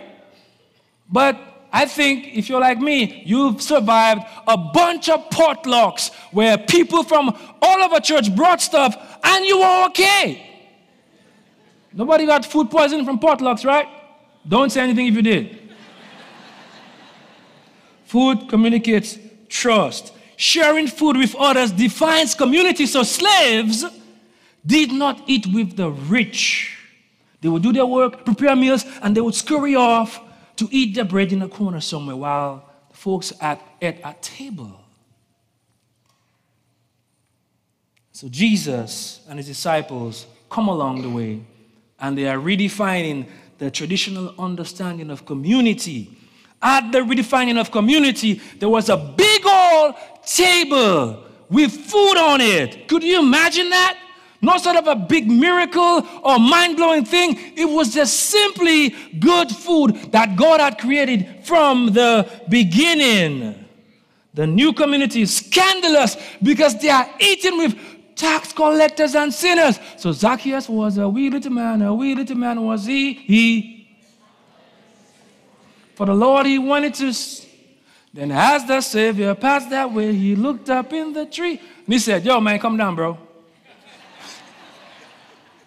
but I think if you're like me, you've survived a bunch of potlucks where people from all over church brought stuff and you were okay. Nobody got food poisoning from potlucks, right? Don't say anything if you did. food communicates trust. Sharing food with others defines community. So slaves did not eat with the rich they would do their work, prepare meals, and they would scurry off to eat their bread in a corner somewhere while the folks at, at a table. So Jesus and his disciples come along the way and they are redefining the traditional understanding of community. At the redefining of community, there was a big old table with food on it. Could you imagine that? Not sort of a big miracle or mind blowing thing. It was just simply good food that God had created from the beginning. The new community is scandalous because they are eating with tax collectors and sinners. So Zacchaeus was a wee little man, a wee little man was he. He. For the Lord, he wanted to. Then, as the Savior passed that way, he looked up in the tree and he said, Yo, man, come down, bro.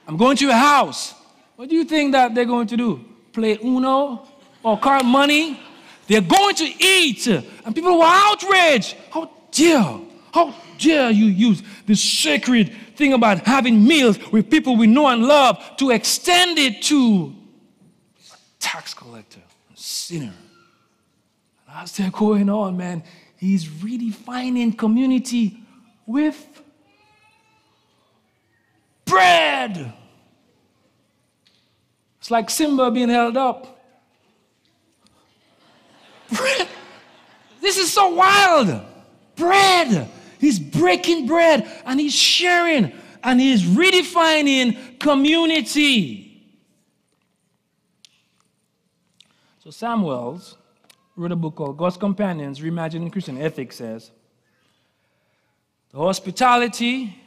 I'm going to your house. What do you think that they're going to do? Play Uno or card money? They're going to eat. And people were outraged. How dare, how dare you use this sacred thing about having meals with people we know and love to extend it to a tax collector, a sinner. And as they're going on, man, he's redefining community with bread. It's like Simba being held up. Bread. This is so wild. Bread. He's breaking bread and he's sharing and he's redefining community. So Samuel Wells wrote a book called God's Companions, Reimagining Christian Ethics says, the hospitality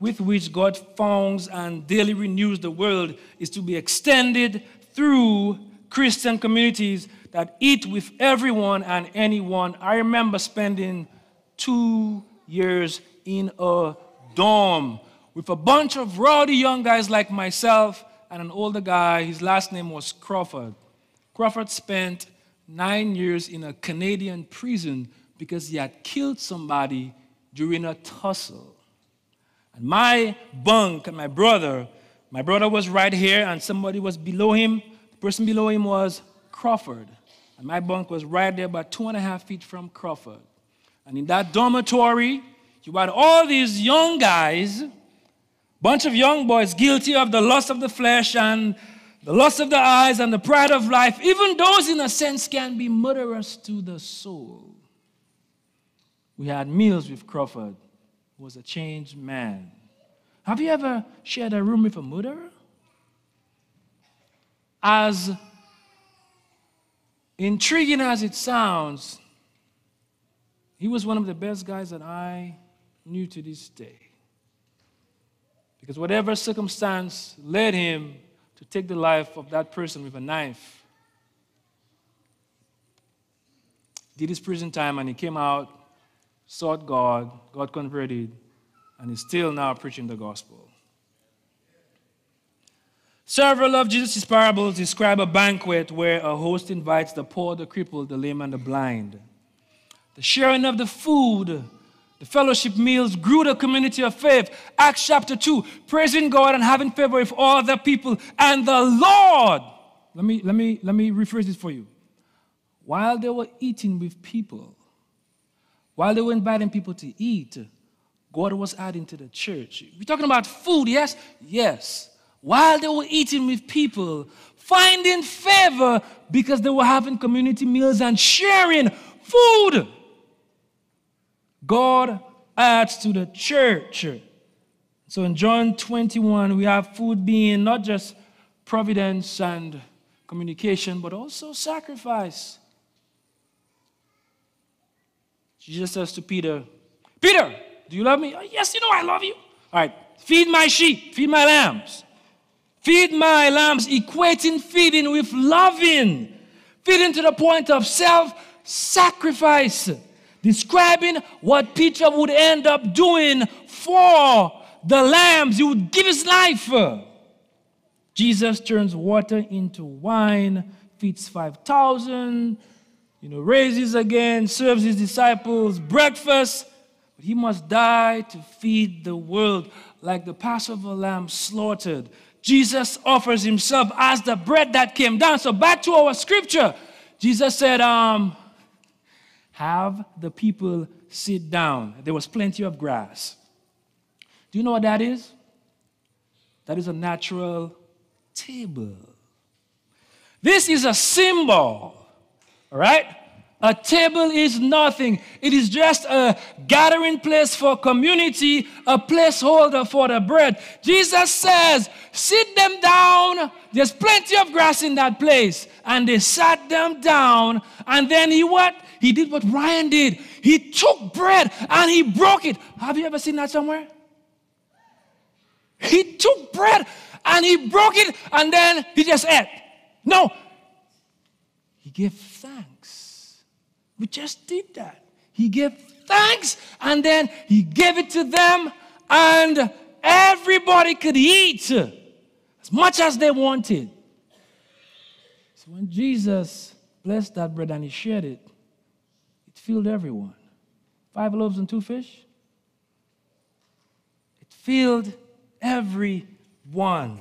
with which God founds and daily renews the world is to be extended through Christian communities that eat with everyone and anyone. I remember spending two years in a dorm with a bunch of rowdy young guys like myself and an older guy. His last name was Crawford. Crawford spent nine years in a Canadian prison because he had killed somebody during a tussle. And my bunk and my brother, my brother was right here and somebody was below him. The person below him was Crawford. And my bunk was right there, about two and a half feet from Crawford. And in that dormitory, you had all these young guys, bunch of young boys guilty of the lust of the flesh and the lust of the eyes and the pride of life. Even those, in a sense, can be murderers to the soul. We had meals with Crawford was a changed man. Have you ever shared a room with a murderer? As intriguing as it sounds, he was one of the best guys that I knew to this day. Because whatever circumstance led him to take the life of that person with a knife, did his prison time and he came out sought God, got converted, and is still now preaching the gospel. Several of Jesus' parables describe a banquet where a host invites the poor, the crippled, the lame, and the blind. The sharing of the food, the fellowship meals grew the community of faith. Acts chapter 2, praising God and having favor with all the people. And the Lord, let me, let me, let me rephrase this for you. While they were eating with people, while they were inviting people to eat, God was adding to the church. We're talking about food, yes? Yes. While they were eating with people, finding favor because they were having community meals and sharing food. God adds to the church. So in John 21, we have food being not just providence and communication, but also sacrifice. Jesus says to Peter, Peter, do you love me? Oh, yes, you know I love you. All right, feed my sheep, feed my lambs. Feed my lambs, equating feeding with loving. Feeding to the point of self sacrifice. Describing what Peter would end up doing for the lambs. He would give his life. Jesus turns water into wine, feeds 5,000 you know, raises again, serves his disciples breakfast, but he must die to feed the world like the Passover lamb slaughtered. Jesus offers himself as the bread that came down. So back to our scripture. Jesus said, um, have the people sit down. There was plenty of grass. Do you know what that is? That is a natural table. This is a symbol all right? A table is nothing. It is just a gathering place for community, a placeholder for the bread. Jesus says, sit them down. There's plenty of grass in that place. And they sat them down. And then he what? He did what Ryan did. He took bread and he broke it. Have you ever seen that somewhere? He took bread and he broke it and then he just ate. No, he gave thanks. We just did that. He gave thanks and then he gave it to them, and everybody could eat as much as they wanted. So when Jesus blessed that bread and he shared it, it filled everyone. Five loaves and two fish. It filled everyone.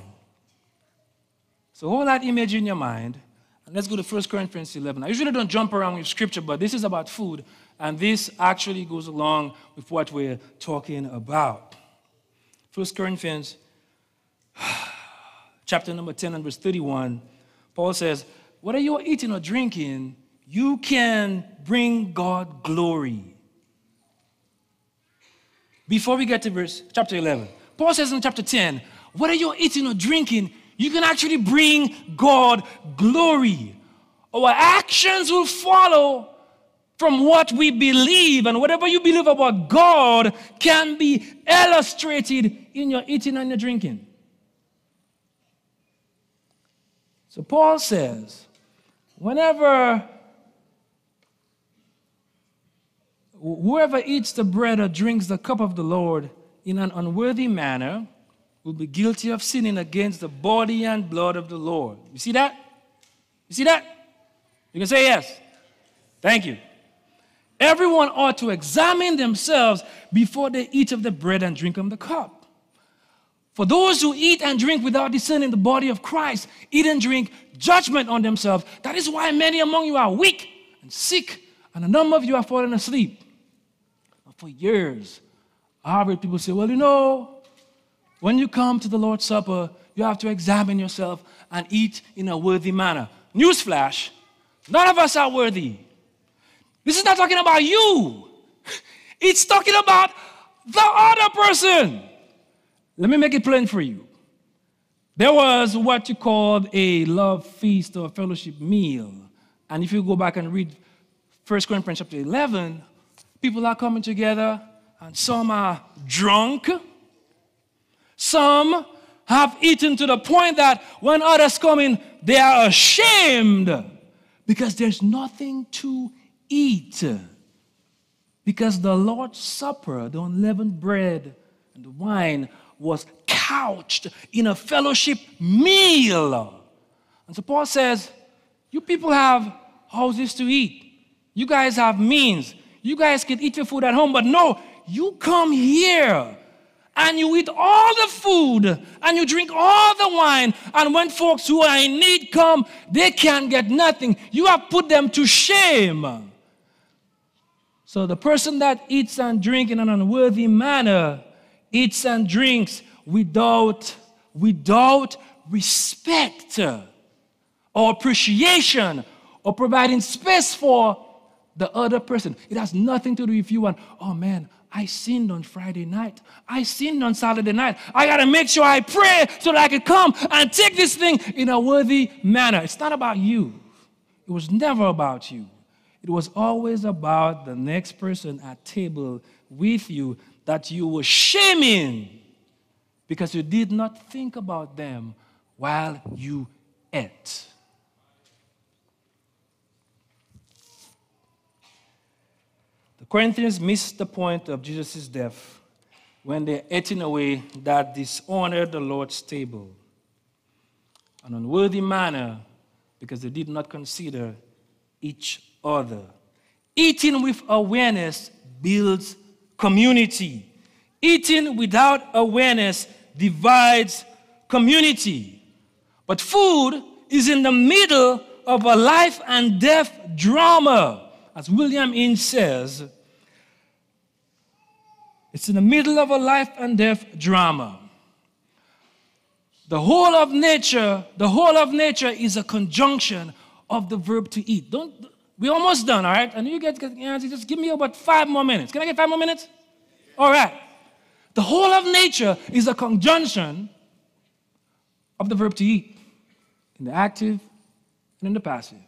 So hold that image in your mind. And let's go to 1 Corinthians 11. I usually don't jump around with scripture, but this is about food. And this actually goes along with what we're talking about. 1 Corinthians chapter number 10 and verse 31, Paul says, Whether you're eating or drinking, you can bring God glory. Before we get to verse chapter 11, Paul says in chapter 10, whether you're eating or drinking, you can actually bring God glory. Our actions will follow from what we believe, and whatever you believe about God can be illustrated in your eating and your drinking. So Paul says, whenever whoever eats the bread or drinks the cup of the Lord in an unworthy manner will be guilty of sinning against the body and blood of the Lord. You see that? You see that? You can say yes. Thank you. Everyone ought to examine themselves before they eat of the bread and drink of the cup. For those who eat and drink without discerning the body of Christ, eat and drink judgment on themselves. That is why many among you are weak and sick, and a number of you are fallen asleep. For years, I've heard people say, well, you know, when you come to the Lord's Supper, you have to examine yourself and eat in a worthy manner. Newsflash, none of us are worthy. This is not talking about you, it's talking about the other person. Let me make it plain for you. There was what you called a love feast or fellowship meal. And if you go back and read 1 Corinthians chapter 11, people are coming together and some are drunk. Some have eaten to the point that when others come in, they are ashamed because there's nothing to eat. Because the Lord's Supper, the unleavened bread and the wine, was couched in a fellowship meal. And so Paul says, You people have houses to eat. You guys have means. You guys can eat your food at home, but no, you come here and you eat all the food and you drink all the wine. And when folks who are in need come, they can't get nothing. You have put them to shame. So the person that eats and drinks in an unworthy manner eats and drinks without, without respect or appreciation or providing space for the other person. It has nothing to do with you and, oh man, I sinned on Friday night. I sinned on Saturday night. I got to make sure I pray so that I can come and take this thing in a worthy manner. It's not about you, it was never about you. It was always about the next person at table with you that you were shaming because you did not think about them while you ate. Corinthians missed the point of Jesus' death when they ate in a way that dishonored the Lord's table, an unworthy manner because they did not consider each other. Eating with awareness builds community. Eating without awareness divides community. But food is in the middle of a life and death drama as William Inge says, it's in the middle of a life and death drama. The whole of nature, the whole of nature is a conjunction of the verb to eat. Don't we're almost done, all right? And you get just give me about five more minutes. Can I get five more minutes? All right. The whole of nature is a conjunction of the verb to eat in the active and in the passive.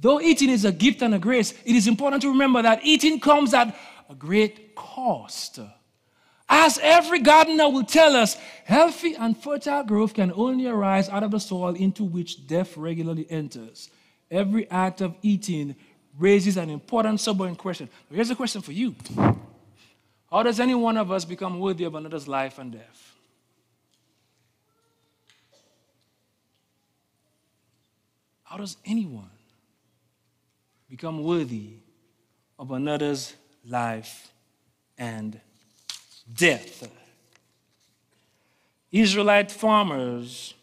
Though eating is a gift and a grace, it is important to remember that eating comes at a great cost. As every gardener will tell us, healthy and fertile growth can only arise out of the soil into which death regularly enters. Every act of eating raises an important sobering question. Here's a question for you How does any one of us become worthy of another's life and death? How does anyone become worthy of another's life and death? Israelite farmers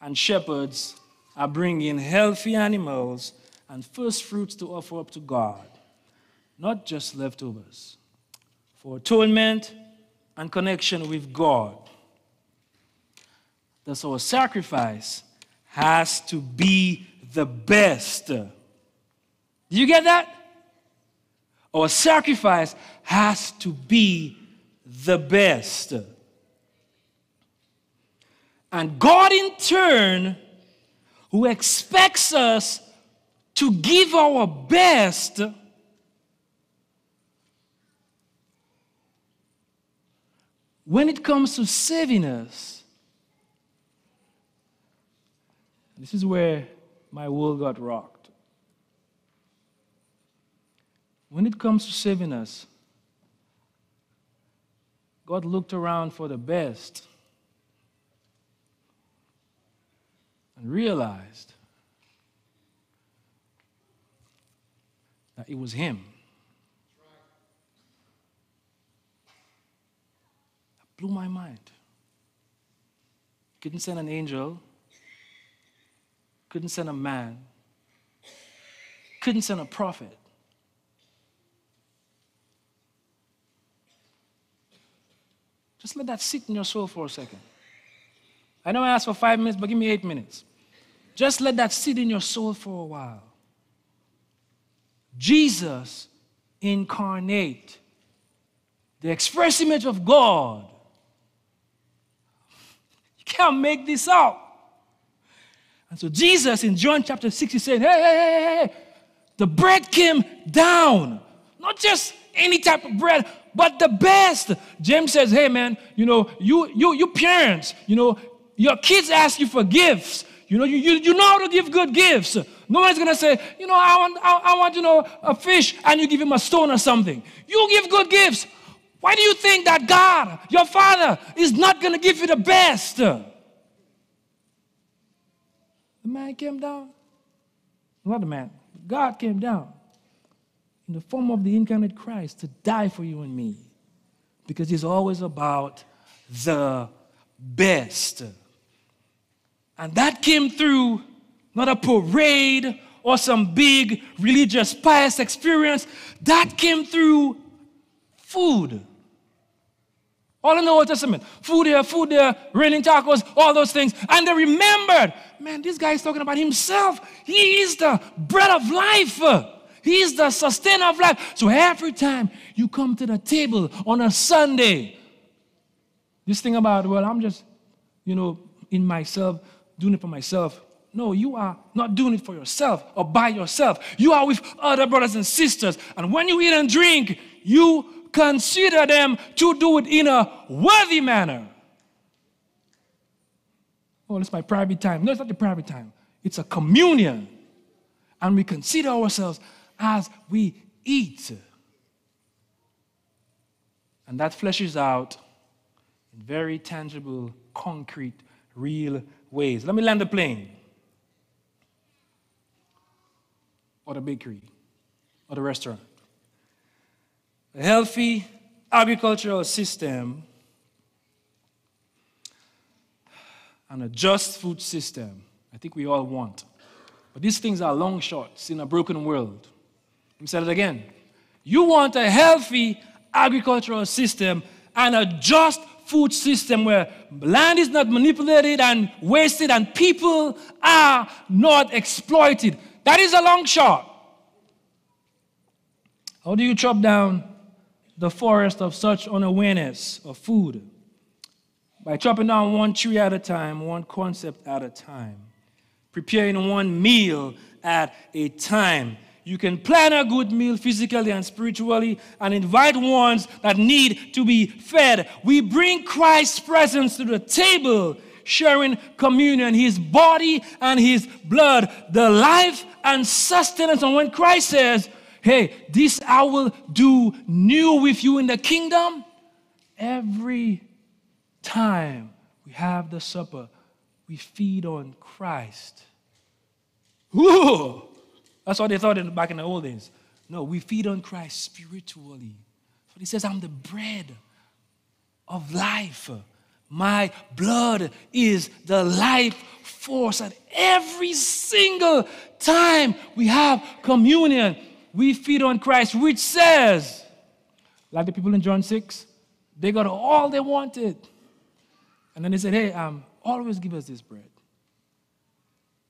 and shepherds are bringing healthy animals and first fruits to offer up to God, not just leftovers, for atonement and connection with God. Thus, our sacrifice has to be the best. Do you get that? Our sacrifice has to be the best. And God, in turn, who expects us to give our best, when it comes to saving us, this is where my world got rocked. When it comes to saving us, God looked around for the best and realized that it was Him. That blew my mind. Couldn't send an angel, couldn't send a man, couldn't send a prophet. Just let that sit in your soul for a second. I know I asked for five minutes, but give me eight minutes. Just let that sit in your soul for a while. Jesus incarnate, the express image of God. You can't make this up. And so Jesus in John chapter 6, he said, hey, hey, hey, hey, the bread came down. Not just any type of bread, but the best. James says, hey man, you know, you you you parents, you know, your kids ask you for gifts. You know, you, you, you know how to give good gifts. No one's gonna say, you know, I want, I, I want, you know, a fish, and you give him a stone or something. You give good gifts. Why do you think that God, your Father, is not gonna give you the best? The manna came down. Not the manna. God came down in the form of the incarnate Christ to die for you and me. Because he's always about the best. And that came through not a parade or some big religious pious experience. That came through food. All in the Old Testament. Food here, food there, raining tacos, all those things. And they remembered, man, this guy is talking about himself. He is the bread of life. He is the sustainer of life. So every time you come to the table on a Sunday, this thing about, well, I'm just, you know, in myself, doing it for myself. No, you are not doing it for yourself or by yourself. You are with other brothers and sisters. And when you eat and drink, you consider them to do it in a worthy manner. Oh, it's my private time. No, it's not the private time. It's a communion. And we consider ourselves as we eat. And that fleshes out in very tangible, concrete, real ways. Let me land the plane, or the bakery, or the restaurant. A healthy agricultural system and a just food system, I think we all want. But these things are long shots in a broken world. Let me say it again. You want a healthy agricultural system and a just food system where land is not manipulated and wasted and people are not exploited. That is a long shot. How do you chop down the forest of such unawareness of food? By chopping down one tree at a time, one concept at a time, preparing one meal at a time. You can plan a good meal physically and spiritually and invite ones that need to be fed. We bring Christ's presence to the table, sharing communion, his body and his blood, the life and sustenance. And when Christ says, Hey, this I will do new with you in the kingdom, every time we have the supper, we feed on Christ. Ooh, that's what they thought in, back in the old days. No, we feed on Christ spiritually. So he says, I'm the bread of life. My blood is the life force. And every single time we have communion, we feed on Christ, which says, like the people in John 6, they got all they wanted. And then they said, Hey, um, always give us this bread.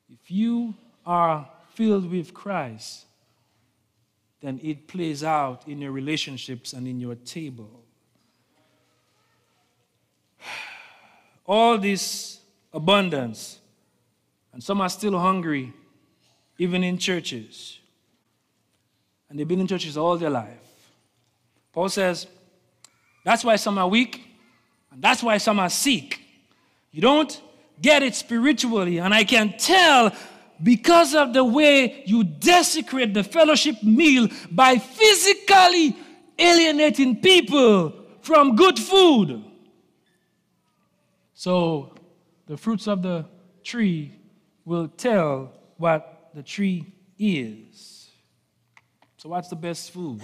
If you are filled with Christ, then it plays out in your relationships and in your table. All this abundance, and some are still hungry, even in churches. And they've been in churches all their life. Paul says, that's why some are weak, and that's why some are sick. You don't get it spiritually, and I can tell because of the way you desecrate the fellowship meal by physically alienating people from good food. So, the fruits of the tree will tell what the tree is. So, what's the best food?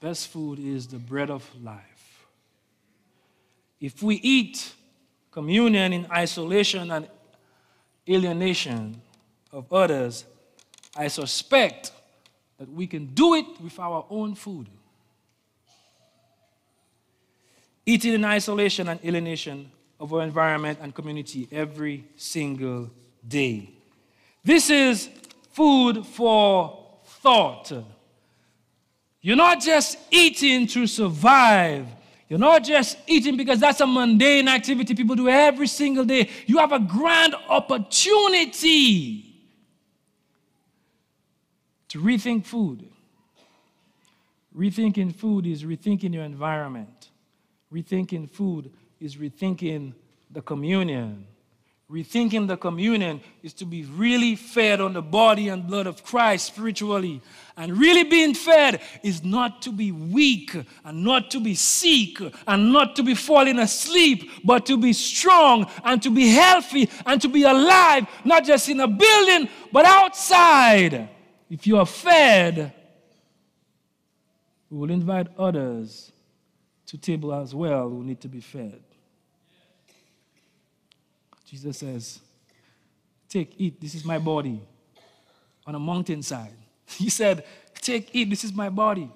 Best food is the bread of life. If we eat communion in isolation and alienation of others, I suspect that we can do it with our own food. Eating in isolation and alienation of our environment and community every single day. This is food for thought. You're not just eating to survive, you're not just eating because that's a mundane activity people do every single day. You have a grand opportunity to rethink food. Rethinking food is rethinking your environment. Rethinking food is rethinking the communion. Rethinking the communion is to be really fed on the body and blood of Christ spiritually. And really being fed is not to be weak and not to be sick and not to be falling asleep, but to be strong and to be healthy and to be alive, not just in a building, but outside. If you are fed, we will invite others to table as well who need to be fed. Jesus says, Take, eat, this is my body on a mountainside. He said, Take, eat, this is my body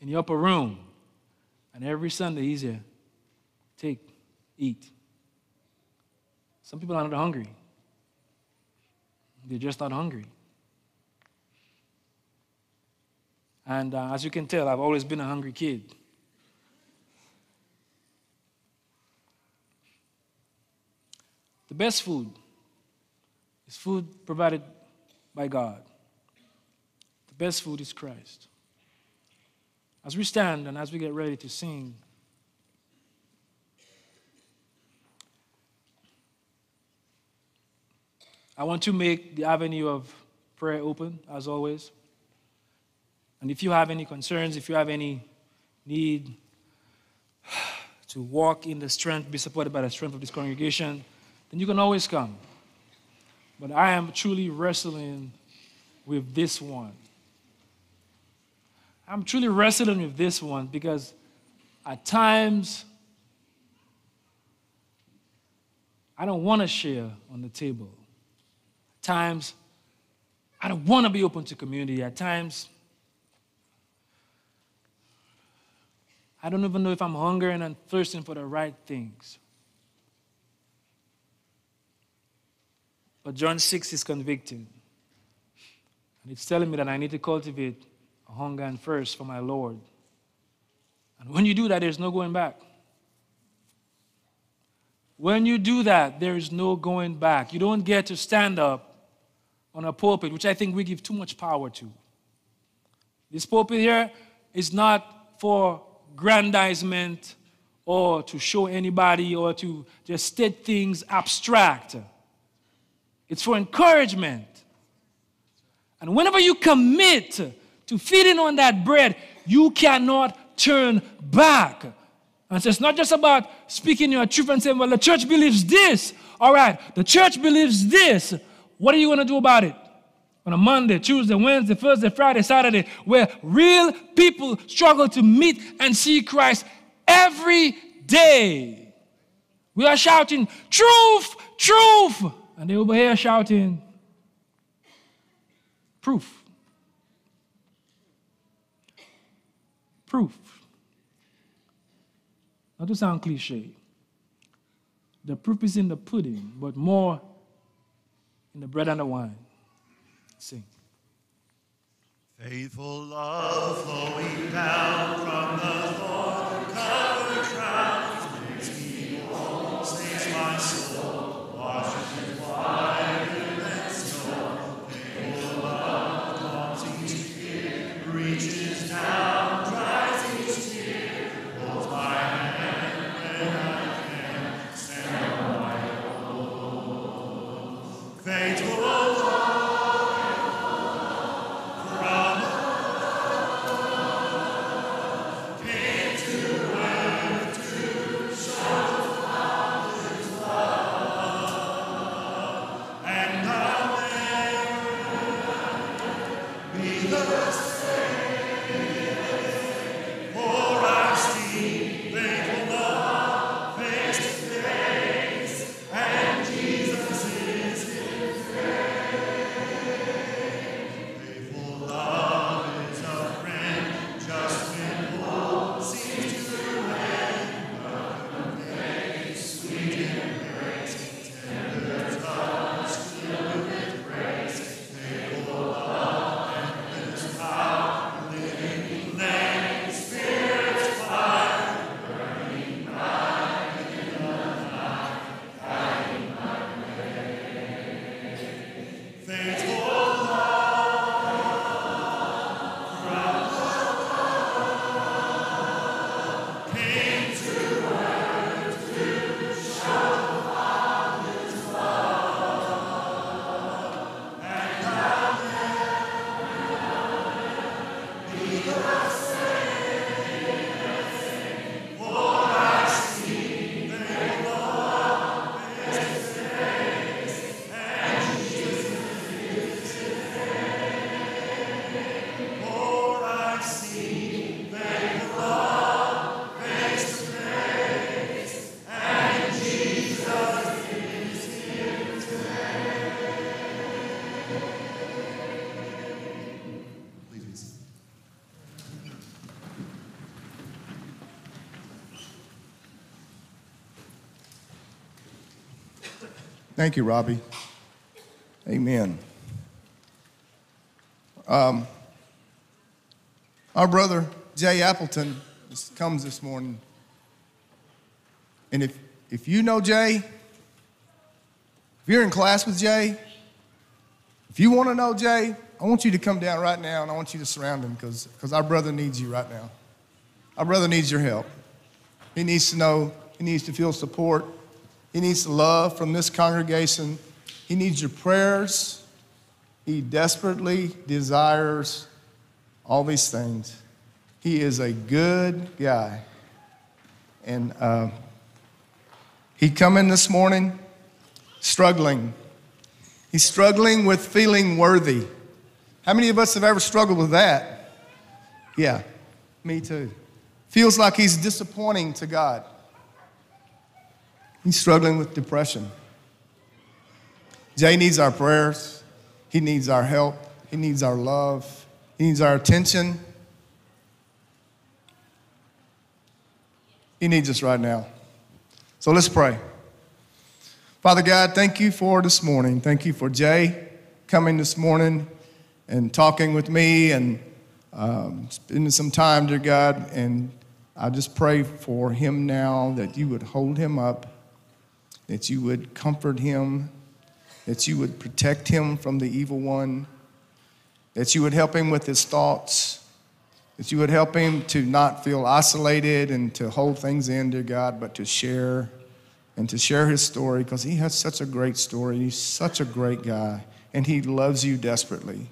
in the upper room. And every Sunday he's here. Take, eat. Some people are not hungry, they're just not hungry. And uh, as you can tell, I've always been a hungry kid. The best food is food provided by God. The best food is Christ. As we stand and as we get ready to sing, I want to make the avenue of prayer open, as always. And if you have any concerns, if you have any need to walk in the strength, be supported by the strength of this congregation, then you can always come. But I am truly wrestling with this one. I'm truly wrestling with this one because at times I don't want to share on the table. At times I don't want to be open to community. At times I don't even know if I'm hungering and thirsting for the right things. But John 6 is convicting. And it's telling me that I need to cultivate a hunger and thirst for my Lord. And when you do that, there's no going back. When you do that, there is no going back. You don't get to stand up on a pulpit, which I think we give too much power to. This pulpit here is not for grandizement or to show anybody or to just state things abstract. It's for encouragement. And whenever you commit to feeding on that bread, you cannot turn back. And so it's not just about speaking your truth and saying, well, the church believes this. All right, the church believes this. What are you going to do about it? On a Monday, Tuesday, Wednesday, Thursday, Friday, Saturday, where real people struggle to meet and see Christ every day. We are shouting, truth, truth. And they over here shouting, proof. Proof. Not to sound cliche, the proof is in the pudding, but more in the bread and the wine. Sing. Faithful love flowing down from the makes me whole, saves my soul, washes me Thank you, Robbie. Amen. Um, our brother Jay Appleton comes this morning. And if, if you know Jay, if you're in class with Jay, if you want to know Jay, I want you to come down right now and I want you to surround him because our brother needs you right now. Our brother needs your help. He needs to know, he needs to feel support, he needs love from this congregation, he needs your prayers. He desperately desires all these things. He is a good guy. And uh, he come in this morning struggling. He's struggling with feeling worthy. How many of us have ever struggled with that? Yeah, me too. Feels like he's disappointing to God. He's struggling with depression. Jay needs our prayers. He needs our help. He needs our love. He needs our attention. He needs us right now. So let's pray. Father God, thank you for this morning. Thank you for Jay coming this morning and talking with me and um, spending some time, dear God. And I just pray for him now that you would hold him up. That you would comfort him, that you would protect him from the evil one, that you would help him with his thoughts, that you would help him to not feel isolated and to hold things in, dear God, but to share and to share his story because he has such a great story. He's such a great guy and he loves you desperately.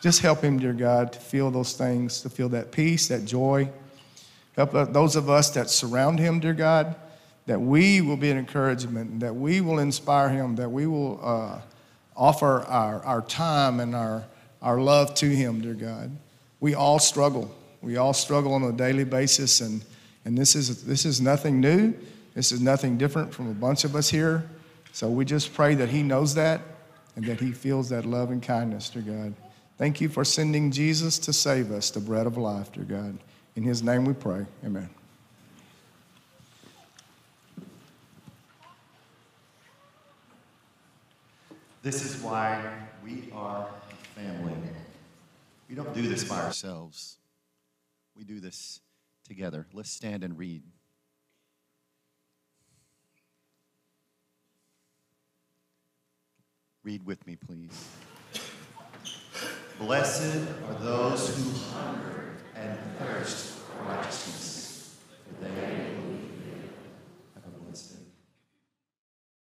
Just help him, dear God, to feel those things, to feel that peace, that joy. Help uh, those of us that surround him, dear God, that we will be an encouragement, that we will inspire him, that we will uh, offer our, our time and our, our love to him, dear God. We all struggle. We all struggle on a daily basis, and, and this, is, this is nothing new. This is nothing different from a bunch of us here. So we just pray that he knows that and that he feels that love and kindness, dear God. Thank you for sending Jesus to save us, the bread of life, dear God. In his name we pray. Amen. This is why we are family. We don't do this by ourselves. We do this together. Let's stand and read. Read with me, please. Blessed are those who hunger and thirst for righteousness,